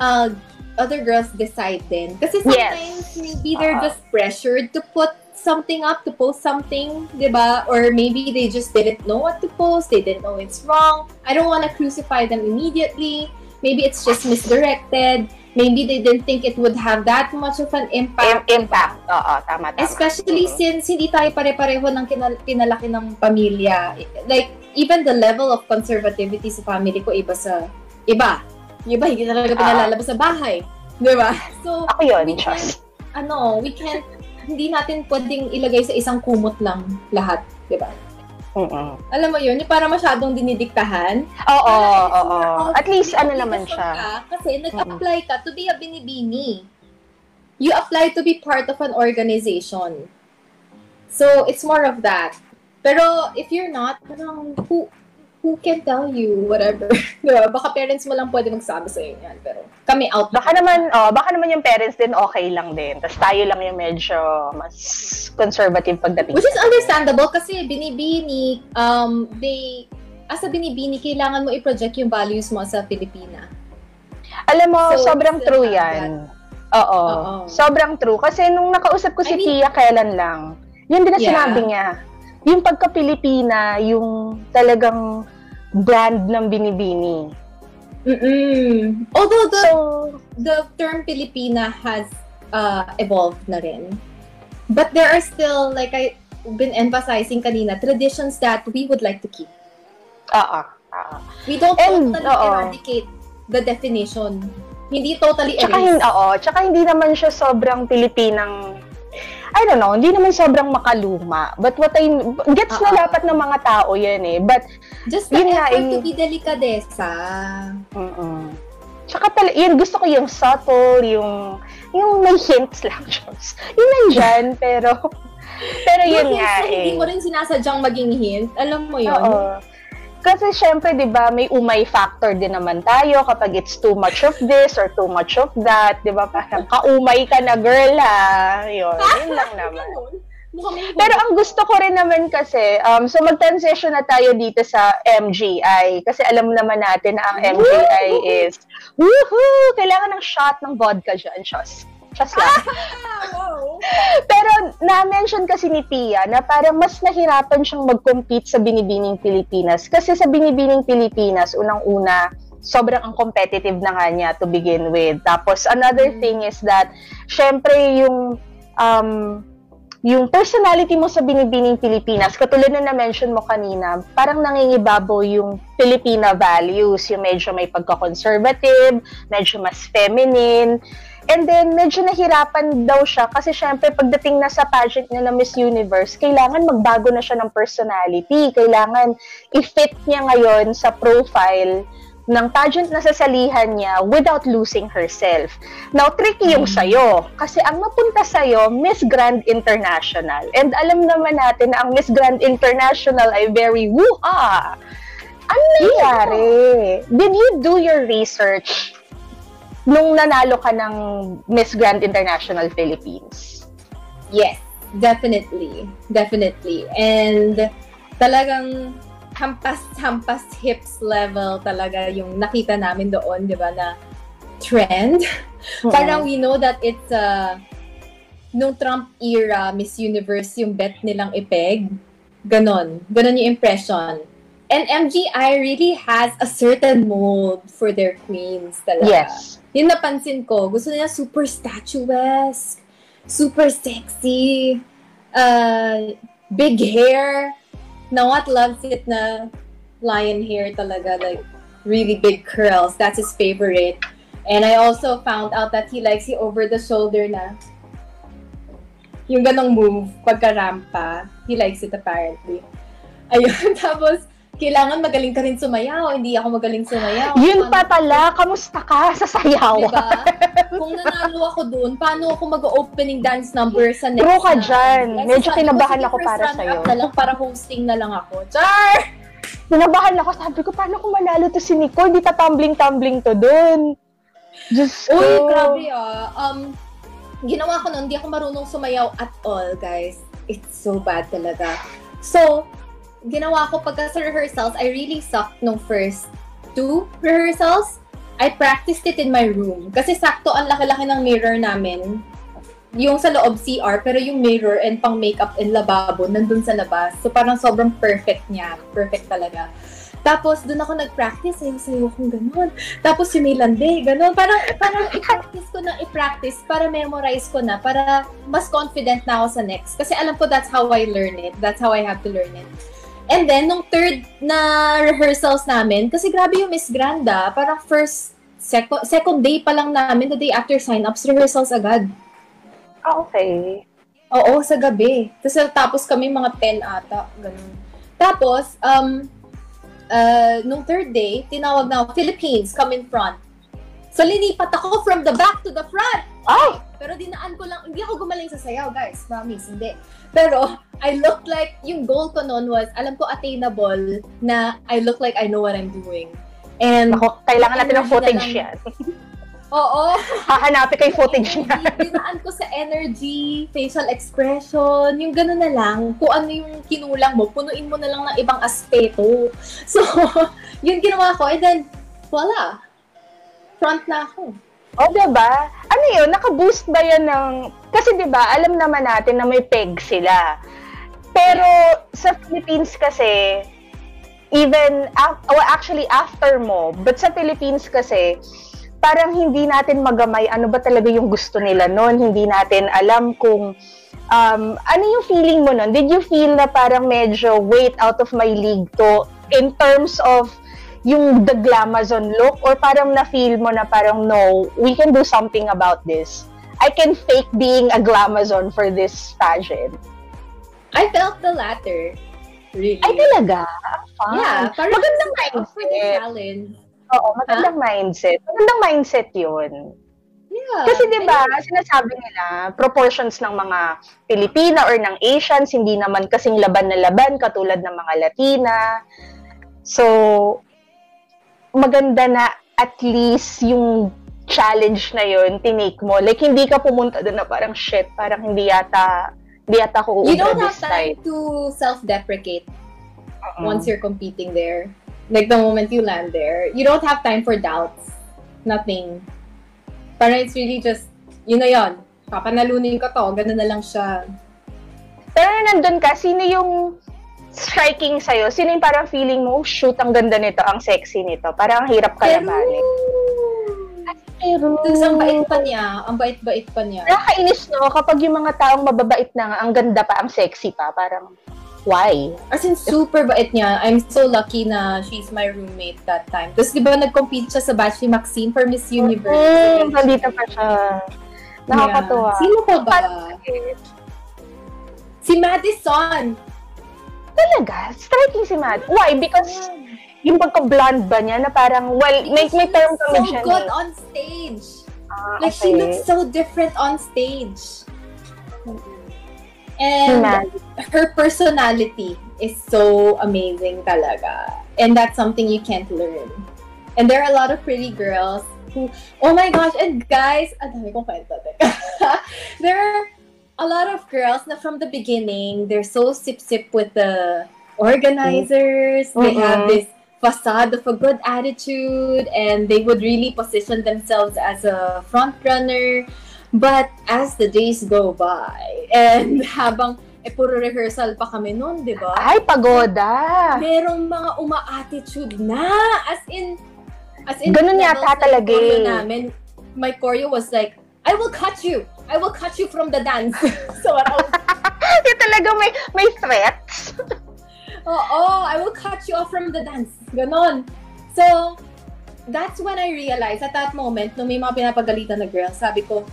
[SPEAKER 2] uh, other girls decide din. Kasi sometimes
[SPEAKER 1] Yes.
[SPEAKER 2] maybe they're
[SPEAKER 1] Uh-huh.
[SPEAKER 2] just pressured to put something up, to post something, di ba? Or maybe they just didn't know what to post, they didn't know it's wrong. I don't want to crucify them immediately. Maybe it's just misdirected. Maybe they didn't think it would have that much of an
[SPEAKER 1] Im-
[SPEAKER 2] impact.
[SPEAKER 1] impact. Oo, tama, tama.
[SPEAKER 2] Especially
[SPEAKER 1] Mhm.
[SPEAKER 2] since hindi tayo pare-pareho ng kinal- pinalaki ng pamilya. Like, even the level of conservativity sa family ko, iba sa iba. Yung iba, hindi talaga
[SPEAKER 1] Ah.
[SPEAKER 2] pinalalabas sa bahay. Di ba? So,
[SPEAKER 1] Ako yun,
[SPEAKER 2] we can't, ano, we can't, hindi natin pwedeng ilagay sa isang kumot lang lahat. Di ba?
[SPEAKER 1] Mm-mm.
[SPEAKER 2] Alam mo yun, yung para masyadong dinidiktahan.
[SPEAKER 1] Oo, oo.
[SPEAKER 2] of
[SPEAKER 1] At least, ano naman siya.
[SPEAKER 2] ka kasi nag-apply ka to be a binibini. You apply to be part of an organization. So, it's more of that. Pero, if you're not, parang, who, who can tell you whatever? diba? Baka parents mo lang pwede magsabi sa'yo yan. Pero, kami out.
[SPEAKER 1] Baka naman, oh, baka naman yung parents din okay lang din. Tapos tayo lang yung medyo mas conservative pagdating.
[SPEAKER 2] Which is understandable kasi binibini, um, they, as a binibini, kailangan mo i-project yung values mo sa Pilipina.
[SPEAKER 1] Alam mo,
[SPEAKER 2] So,
[SPEAKER 1] sobrang true yan. Oo.
[SPEAKER 2] Oo.
[SPEAKER 1] Sobrang true. Kasi nung nakausap ko si
[SPEAKER 2] I mean-
[SPEAKER 1] Tia kailan lang, yun din na
[SPEAKER 2] Yeah.
[SPEAKER 1] sinabi niya. Yung pagka-Pilipina, yung talagang brand ng binibini.
[SPEAKER 2] Mm-mm. Although the
[SPEAKER 1] So,
[SPEAKER 2] the term Filipina has uh, evolved na rin. But there are still, like I been emphasizing kanina, traditions that we would like to keep.
[SPEAKER 1] oo. oo.
[SPEAKER 2] We don't
[SPEAKER 1] And,
[SPEAKER 2] totally
[SPEAKER 1] oo.
[SPEAKER 2] eradicate the definition. Hindi totally
[SPEAKER 1] Tsaka, hindi,
[SPEAKER 2] erase.
[SPEAKER 1] oo, tsaka hindi naman siya sobrang Pilipinang I don't know, hindi naman sobrang makaluma. But what I, gets na
[SPEAKER 2] Oo.
[SPEAKER 1] dapat ng mga tao yan eh. But,
[SPEAKER 2] Just the
[SPEAKER 1] yun
[SPEAKER 2] effort
[SPEAKER 1] eh.
[SPEAKER 2] to be delicadeza.
[SPEAKER 1] mm Tsaka tal- yun, gusto ko yung subtle, yung, yung may hints lang, Diyos. Yung nandyan, pero, pero yun nga
[SPEAKER 2] na Hindi
[SPEAKER 1] eh.
[SPEAKER 2] mo rin sinasadyang maging hint. Alam mo yun?
[SPEAKER 1] Oo. Kasi syempre, di ba, may umay factor din naman tayo kapag it's too much of this or too much of that. Di ba, parang kaumay ka na, girl, ha? Yun, yun lang naman. Pero ang gusto ko rin naman kasi, um, so mag-transition na tayo dito sa MGI. Kasi alam naman natin na ang MGI is, woohoo! Kailangan ng shot ng vodka dyan, Shos. Shos lang.
[SPEAKER 2] Wow.
[SPEAKER 1] Pero na-mention kasi ni Tia na parang mas nahirapan siyang mag-compete sa Binibining Pilipinas. Kasi sa Binibining Pilipinas, unang-una, sobrang ang competitive na nga niya to begin with. Tapos another
[SPEAKER 2] Mm.
[SPEAKER 1] thing is that, syempre yung um, yung personality mo sa Binibining Pilipinas, katulad na na-mention mo kanina, parang nangingibabaw yung Filipina values, yung medyo may pagka-conservative, medyo mas feminine, And then, medyo nahirapan daw siya kasi syempre pagdating na sa pageant niya na Miss Universe, kailangan magbago na siya ng personality. Kailangan i-fit niya ngayon sa profile ng pageant na sasalihan niya without losing herself. Now, tricky yung sayo. Kasi ang napunta sa'yo, Miss Grand International. And alam naman natin na ang Miss Grand International ay very woo-ha! Ano nangyari? Did you do your research nung nanalo ka ng Miss Grand International Philippines?
[SPEAKER 2] Yes, definitely. Definitely. And talagang hampas-hampas hips level talaga yung nakita namin doon, di ba, na trend. Parang we know that it's uh, nung Trump era, Miss Universe, yung bet nilang ipeg. Ganon. Ganon yung impression. And MGI really has a certain mold for their queens talaga.
[SPEAKER 1] Yes.
[SPEAKER 2] Yung napansin ko, gusto nila super statuesque, super sexy, uh, big hair. Nawat loves it na lion hair talaga, like really big curls. That's his favorite. And I also found out that he likes the over the shoulder na. yung ganong move, pagka-rampa. He likes it apparently. Ayun, tapos, kailangan magaling ka rin sumayaw. Hindi ako magaling sumayaw.
[SPEAKER 1] Yun pa pala, kamusta ka sa sayaw?
[SPEAKER 2] Diba? Kung nanalo ako doon, paano ako mag-opening dance number sa next
[SPEAKER 1] True ka
[SPEAKER 2] na-
[SPEAKER 1] dyan.
[SPEAKER 2] Like,
[SPEAKER 1] Medyo
[SPEAKER 2] ko,
[SPEAKER 1] kinabahan ako para sa'yo.
[SPEAKER 2] Na lang, para hosting na lang ako. Char!
[SPEAKER 1] Kinabahan ako, sabi ko, paano kung manalo to si Nicole? Di ta tumbling-tumbling to doon. Ko.
[SPEAKER 2] Uy, grabe ah. Um, ginawa ko noon, hindi ako marunong sumayaw at all, guys. It's so bad talaga. So, ginawa ko pagka sa rehearsals, I really sucked nung first two rehearsals. I practiced it in my room. Kasi sakto ang laki-laki ng mirror namin. Yung sa loob CR, pero yung mirror and pang makeup and lababo nandun sa labas. So parang sobrang perfect niya. Perfect talaga. Tapos, doon ako nag-practice. Sayo, sayo kung ganun. Tapos, yung may lande, ganun. Parang, parang i-practice ko na i-practice para memorize ko na, para mas confident na ako sa next. Kasi alam ko that's how I learn it. That's how I have to learn it. And then, nung third na rehearsals namin, kasi grabe yung Miss Granda, parang first, second, second day pa lang namin, the day after sign-ups, rehearsals agad.
[SPEAKER 1] Ah, okay.
[SPEAKER 2] Oo, sa gabi. Tapos tapos kami mga 10 ata, ganun. Tapos, um, uh, nung third day, tinawag na ako, Philippines, come in front. So, linipat ako from the back to the front.
[SPEAKER 1] Ay!
[SPEAKER 2] Pero dinaan ko lang, hindi ako gumaling sa sayaw, guys. Promise, hindi. Pero, I looked like, yung goal ko noon was, alam ko attainable na I look like I know what I'm doing. And,
[SPEAKER 1] Nako, kailangan natin ng
[SPEAKER 2] na
[SPEAKER 1] footage
[SPEAKER 2] lang.
[SPEAKER 1] yan.
[SPEAKER 2] oo,
[SPEAKER 1] Hahanapin yung footage niya.
[SPEAKER 2] Dinaan ko sa energy, facial expression, yung gano'n na lang. Kung ano yung kinulang mo, punuin mo na lang ng ibang aspeto. So, yun ginawa ko. And then, voila. Front na ako.
[SPEAKER 1] O, diba? Ano yun? Naka-boost ba yan ng... Kasi diba, alam naman natin na may peg sila. Pero sa Philippines kasi, even, af- well, actually after mo, but sa Philippines kasi, parang hindi natin magamay ano ba talaga yung gusto nila noon. Hindi natin alam kung um, ano yung feeling mo noon. Did you feel na parang medyo wait out of my league to in terms of yung the glamazon look or parang na-feel mo na parang no, we can do something about this. I can fake being a glamazon for this pageant.
[SPEAKER 2] I felt the latter. Really.
[SPEAKER 1] Ay talaga? Fun.
[SPEAKER 2] Yeah, parang
[SPEAKER 1] Magandang mindset.
[SPEAKER 2] challenge.
[SPEAKER 1] Oo, magandang mindset. Magandang mindset yun.
[SPEAKER 2] Yeah.
[SPEAKER 1] Kasi di ba, sinasabi nila, proportions ng mga Pilipina or ng Asians, hindi naman kasing laban na laban katulad ng mga Latina. So, maganda na at least yung challenge na yun, tinake mo. Like, hindi ka pumunta doon na parang, shit, parang hindi yata, hindi yata ako
[SPEAKER 2] You don't have time
[SPEAKER 1] time.
[SPEAKER 2] to self-deprecate
[SPEAKER 1] Mm.
[SPEAKER 2] once you're competing there. Like the moment you land there, you don't have time for doubts. Nothing. Parang it's really just, yun na yun. Papanalunin ko to, ganun na lang siya.
[SPEAKER 1] Pero nandun ka, sino yung striking sa'yo? Sino yung parang feeling mo, oh, shoot, ang ganda nito, ang sexy nito. Parang ang hirap kalabanin. Pero,
[SPEAKER 2] Tapos ang bait pa niya, ang bait-bait pa niya.
[SPEAKER 1] Nakakainis, no? Kapag yung mga taong mababait na nga, ang ganda pa, ang sexy pa. Parang, why?
[SPEAKER 2] As in, super bait niya. I'm so lucky na she's my roommate that time. Tapos di ba nag-compete siya sa batch ni Maxine for Miss Universe?
[SPEAKER 1] Mm, nandito pa siya. Nakakatuwa.
[SPEAKER 2] Yeah. Sino pa ba? Si Madison!
[SPEAKER 1] Talaga, striking si Mad. Why? Because yung pagka-blonde ba niya na parang, well, may, may term kami
[SPEAKER 2] so
[SPEAKER 1] siya.
[SPEAKER 2] good
[SPEAKER 1] eh.
[SPEAKER 2] on stage.
[SPEAKER 1] Ah,
[SPEAKER 2] Like, she
[SPEAKER 1] okay.
[SPEAKER 2] looks so different on stage.
[SPEAKER 1] Si
[SPEAKER 2] And her personality is so amazing talaga. And that's something you can't learn. And there are a lot of pretty girls who, oh my gosh, and guys, ang dami kong kwento. there are a lot of girls na from the beginning, they're so sip-sip with the organizers. They have this facade of a good attitude and they would really position themselves as a front runner. But as the days go by, and habang eh, puro rehearsal pa kami noon, di ba?
[SPEAKER 1] Ay, pagoda.
[SPEAKER 2] Merong mga uma-attitude na. As in, as in,
[SPEAKER 1] Ganun yata talaga eh.
[SPEAKER 2] namin, my choreo was like, I will cut you. I will cut you from the dance. so,
[SPEAKER 1] Yung talaga may, may threats.
[SPEAKER 2] Oo, I will cut you off from the dance. Ganon. So, that's when I realized, at that moment, nung may mga pinapagalitan na girls, sabi ko,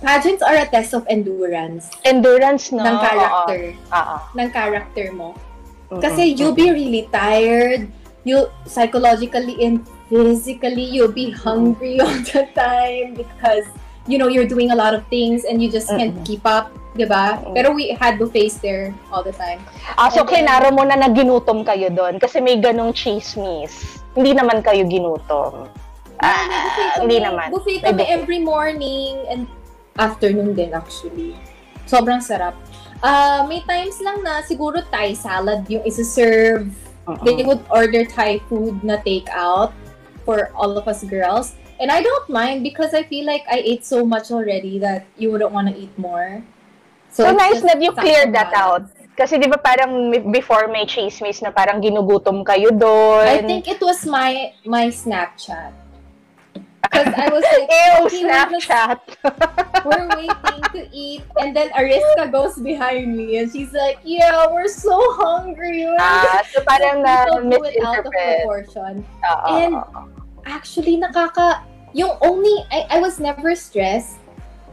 [SPEAKER 2] pageants are a test of endurance
[SPEAKER 1] Endurance, no?
[SPEAKER 2] ng character.
[SPEAKER 1] Oo. Oo.
[SPEAKER 2] Ng character mo.
[SPEAKER 1] Mm-mm.
[SPEAKER 2] Kasi you'll be really tired. You psychologically and physically you'll be hungry all the time because you know you're doing a lot of things and you just can't
[SPEAKER 1] Mm-mm.
[SPEAKER 2] keep up, 'di ba?
[SPEAKER 1] Mm-mm.
[SPEAKER 2] Pero we had buffets there all the time.
[SPEAKER 1] Ah, so
[SPEAKER 2] then-
[SPEAKER 1] klinaro mo na naginutom kayo doon kasi may ganong chismis. Hindi naman kayo ginutom. Ah, hindi naman.
[SPEAKER 2] Buffet kami
[SPEAKER 1] buffet.
[SPEAKER 2] every morning and afternoon din actually. Sobrang sarap. Ah, may times lang na siguro Thai salad yung isa-serve. They would order Thai food na take out for all of us girls. And I don't mind because I feel like I ate so much already that you wouldn't want to eat more.
[SPEAKER 1] So,
[SPEAKER 2] it's
[SPEAKER 1] nice that you cleared that out. Kasi di ba parang before may chismis na parang ginugutom kayo doon.
[SPEAKER 2] I think it was my my Snapchat. Because I was like,
[SPEAKER 1] Ew,
[SPEAKER 2] okay, we're just-
[SPEAKER 1] Snapchat.
[SPEAKER 2] we're waiting to eat, and then Ariska goes behind me, and she's like, "Yeah, we're so hungry."
[SPEAKER 1] Ah, so parang na
[SPEAKER 2] it out of
[SPEAKER 1] misinterpret.
[SPEAKER 2] proportion.
[SPEAKER 1] Oo.
[SPEAKER 2] And- Actually, nakaka... Yung only... I, I was never stressed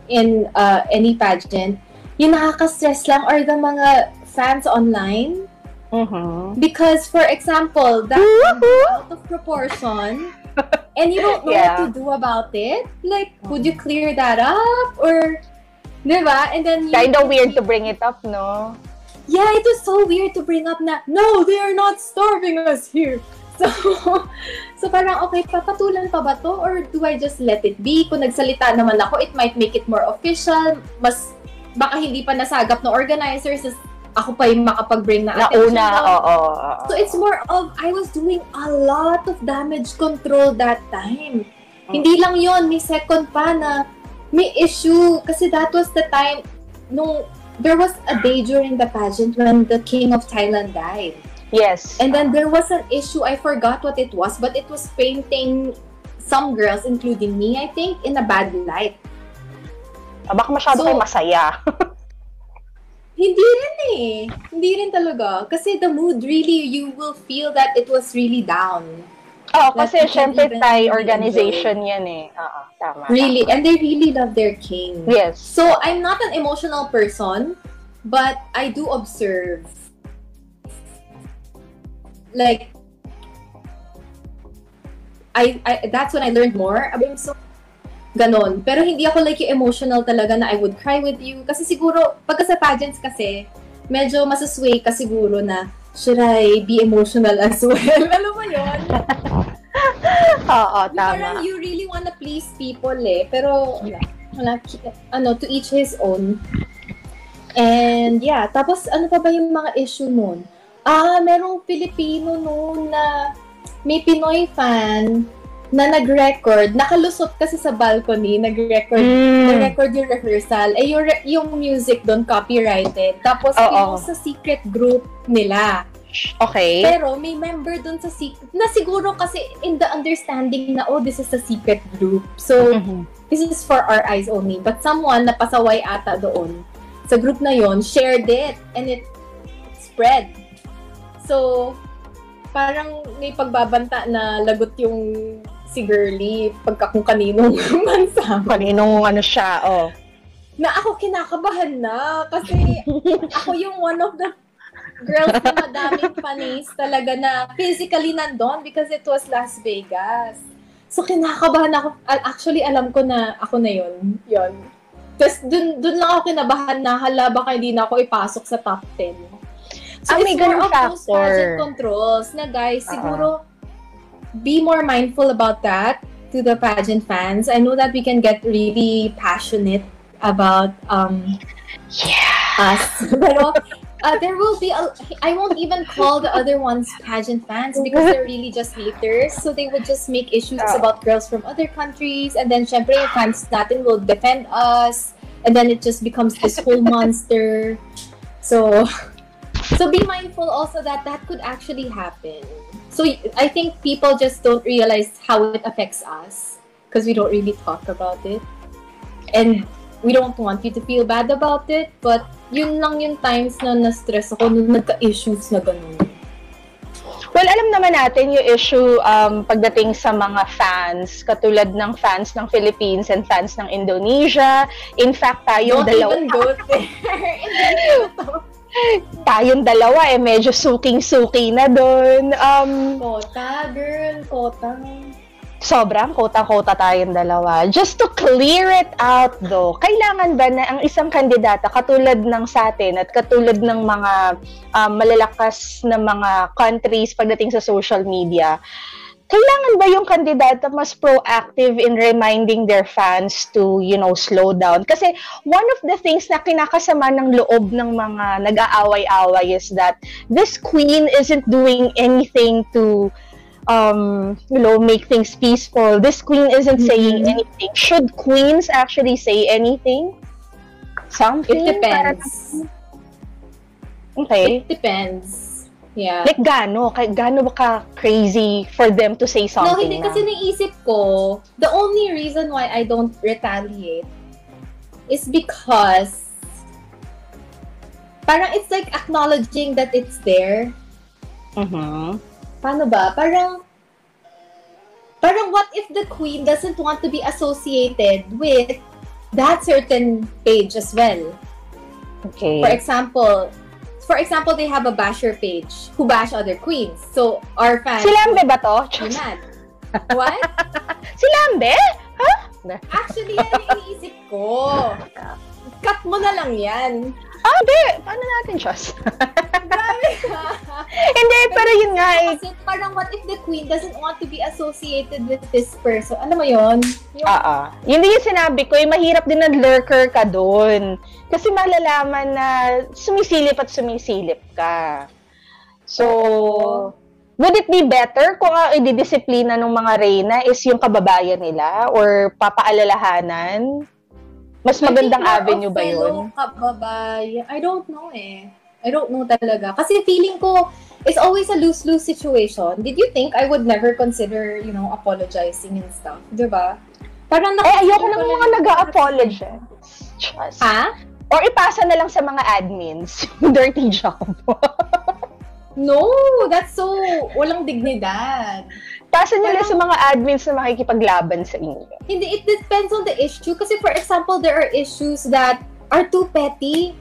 [SPEAKER 2] in uh, any pageant. Yung nakaka-stress lang are the mga fans online.
[SPEAKER 1] Mhm.
[SPEAKER 2] Because, for example, that out of proportion, and you don't know
[SPEAKER 1] Yeah.
[SPEAKER 2] what to do about it. Like, would you clear that up? Or, diba? And then you...
[SPEAKER 1] Kinda weird to bring it up, no?
[SPEAKER 2] Yeah, it was so weird to bring up na, no, they are not starving us here. So, so parang, okay, papatulan pa ba to? Or do I just let it be? Kung nagsalita naman ako, it might make it more official. Mas, baka hindi pa nasagap ng organizers. Ako pa yung makapag-bring na attention.
[SPEAKER 1] Nauna, oo. oo.
[SPEAKER 2] So it's more of, I was doing a lot of damage control that time. Hindi lang yon may second pa na may issue. Kasi that was the time nung there was a day during the pageant when the king of Thailand died.
[SPEAKER 1] Yes.
[SPEAKER 2] And then there was an issue, I forgot what it was, but it was painting some girls, including me, I think, in a bad light.
[SPEAKER 1] Ah, Baka masyado
[SPEAKER 2] So-
[SPEAKER 1] kayo masaya.
[SPEAKER 2] Hindi rin eh. Hindi rin talaga. Kasi the mood really, you will feel that it was really down. Like,
[SPEAKER 1] kasi syempre Thai organization yan eh. Oo, tama.
[SPEAKER 2] Really. And they really love their king.
[SPEAKER 1] Yes.
[SPEAKER 2] So I'm not an emotional person, but I do observe. Like, I, I that's when I learned more. Abim, so, ganon. Pero hindi ako like yung emotional talaga na I would cry with you. Kasi siguro, pagka sa pageants kasi, medyo masusway ka siguro na, should I be emotional as well? Alam mo yun?
[SPEAKER 1] Oo,
[SPEAKER 2] Yung Parang
[SPEAKER 1] tama.
[SPEAKER 2] you really wanna please people eh. Pero. Wala. Ano, to each his own. And yeah, tapos ano pa ba yung mga issue nun? Ah, merong Pilipino noon na may Pinoy fan na nag-record. Nakalusot kasi sa balcony, nag-record.
[SPEAKER 1] Mm.
[SPEAKER 2] Nag-record yung rehearsal. Eh, yung, re- yung music doon copyrighted. Tapos,
[SPEAKER 1] Oo.
[SPEAKER 2] yung sa secret group nila.
[SPEAKER 1] Okay.
[SPEAKER 2] Pero may member dun sa secret, na siguro kasi in the understanding na, oh, this is a secret group. So,
[SPEAKER 1] Mhm.
[SPEAKER 2] this is for our eyes only. But someone na pasaway ata doon sa group na yon shared it and it spread. So, parang may pagbabanta na lagot yung si Girly pagka kung kaninong bansa.
[SPEAKER 1] Kaninong ano siya, oh.
[SPEAKER 2] Na ako kinakabahan na kasi ako yung one of the girls na madaming panis talaga na physically nandun because it was Las Vegas. So, kinakabahan ako. Al- Actually, alam ko na ako na yun. Yun. Tapos, dun, dun lang ako kinabahan na hala, baka hindi na ako ipasok sa top 10. So,
[SPEAKER 1] may
[SPEAKER 2] it's more of those
[SPEAKER 1] factor.
[SPEAKER 2] pageant controls na guys,
[SPEAKER 1] Ah.
[SPEAKER 2] siguro, be more mindful about that to the pageant fans. I know that we can get really passionate about um,
[SPEAKER 1] Yeah.
[SPEAKER 2] us. Pero uh, there will be, a, I won't even call the other ones pageant fans because they're really just haters. So they would just make issues
[SPEAKER 1] Yeah.
[SPEAKER 2] about girls from other countries. And then syempre yung fans natin will defend us. And then it just becomes this whole monster. So, so be mindful also that that could actually happen. So I think people just don't realize how it affects us because we don't really talk about it. And we don't want you to feel bad about it, but yun lang yung times na na-stress ako nung nagka-issues na ganun.
[SPEAKER 1] Well, alam naman natin yung issue um, pagdating sa mga fans, katulad ng fans ng Philippines and fans ng Indonesia. In fact, tayong
[SPEAKER 2] Don't
[SPEAKER 1] dalawa.
[SPEAKER 2] even go there.
[SPEAKER 1] Tayong dalawa eh medyo suking-suki na doon. Um,
[SPEAKER 2] kota, girl. Kota.
[SPEAKER 1] sobrang kota-kota tayong dalawa. Just to clear it out though, kailangan ba na ang isang kandidata katulad ng sa atin at katulad ng mga um, malalakas na mga countries pagdating sa social media, kailangan ba yung kandidata mas proactive in reminding their fans to, you know, slow down? Kasi one of the things na kinakasama ng loob ng mga nag-aaway-away is that this queen isn't doing anything to um, you know, make things peaceful. This queen isn't
[SPEAKER 2] Mhm.
[SPEAKER 1] saying anything. Should queens actually say anything? Something?
[SPEAKER 2] It depends.
[SPEAKER 1] Okay.
[SPEAKER 2] It depends. Yeah.
[SPEAKER 1] Like gaano? Gaano ba ka crazy for them to say
[SPEAKER 2] No,
[SPEAKER 1] something
[SPEAKER 2] hindi
[SPEAKER 1] na?
[SPEAKER 2] kasi naisip ko, the only reason why I don't retaliate is because parang it's like acknowledging that it's there.
[SPEAKER 1] Mhm.
[SPEAKER 2] Paano ba? Parang parang what if the queen doesn't want to be associated with that certain page as well?
[SPEAKER 1] Okay.
[SPEAKER 2] For example, for example, they have a basher page who bash other queens. So our fans
[SPEAKER 1] Si Lambe ba to?
[SPEAKER 2] mad. What?
[SPEAKER 1] Si Lambe?
[SPEAKER 2] Actually, yan yung iniisip ko. Cut mo na lang yan.
[SPEAKER 1] Ah, be! Paano natin, Chos?
[SPEAKER 2] Grabe ka.
[SPEAKER 1] Hindi, pero yun nga eh.
[SPEAKER 2] Kasi parang what if the queen doesn't want to be associated with this person? Ano mo yun? Yung,
[SPEAKER 1] Ah, ah. Yun din yung sinabi ko, eh, mahirap din na lurker ka doon. Kasi malalaman na sumisilip at sumisilip ka. So, would it be better kung ang ididisiplina ng mga reyna is yung kababayan nila or papaalalahanan? Mas magandang avenue ba yun?
[SPEAKER 2] kababayan. I don't know eh. I don't know talaga. Kasi feeling ko, it's always a lose-lose situation. Did you think I would never consider, you know, apologizing and stuff? Diba? Parang
[SPEAKER 1] Eh, ayoko ng mga nag-apologize. Just.
[SPEAKER 2] Ha?
[SPEAKER 1] Or ipasa na lang sa mga admins yung dirty job.
[SPEAKER 2] No, that's so walang dignidad.
[SPEAKER 1] Pasa nyo lang sa mga admins na makikipaglaban sa inyo.
[SPEAKER 2] Hindi, it depends on the issue. Kasi for example, there are issues that are too petty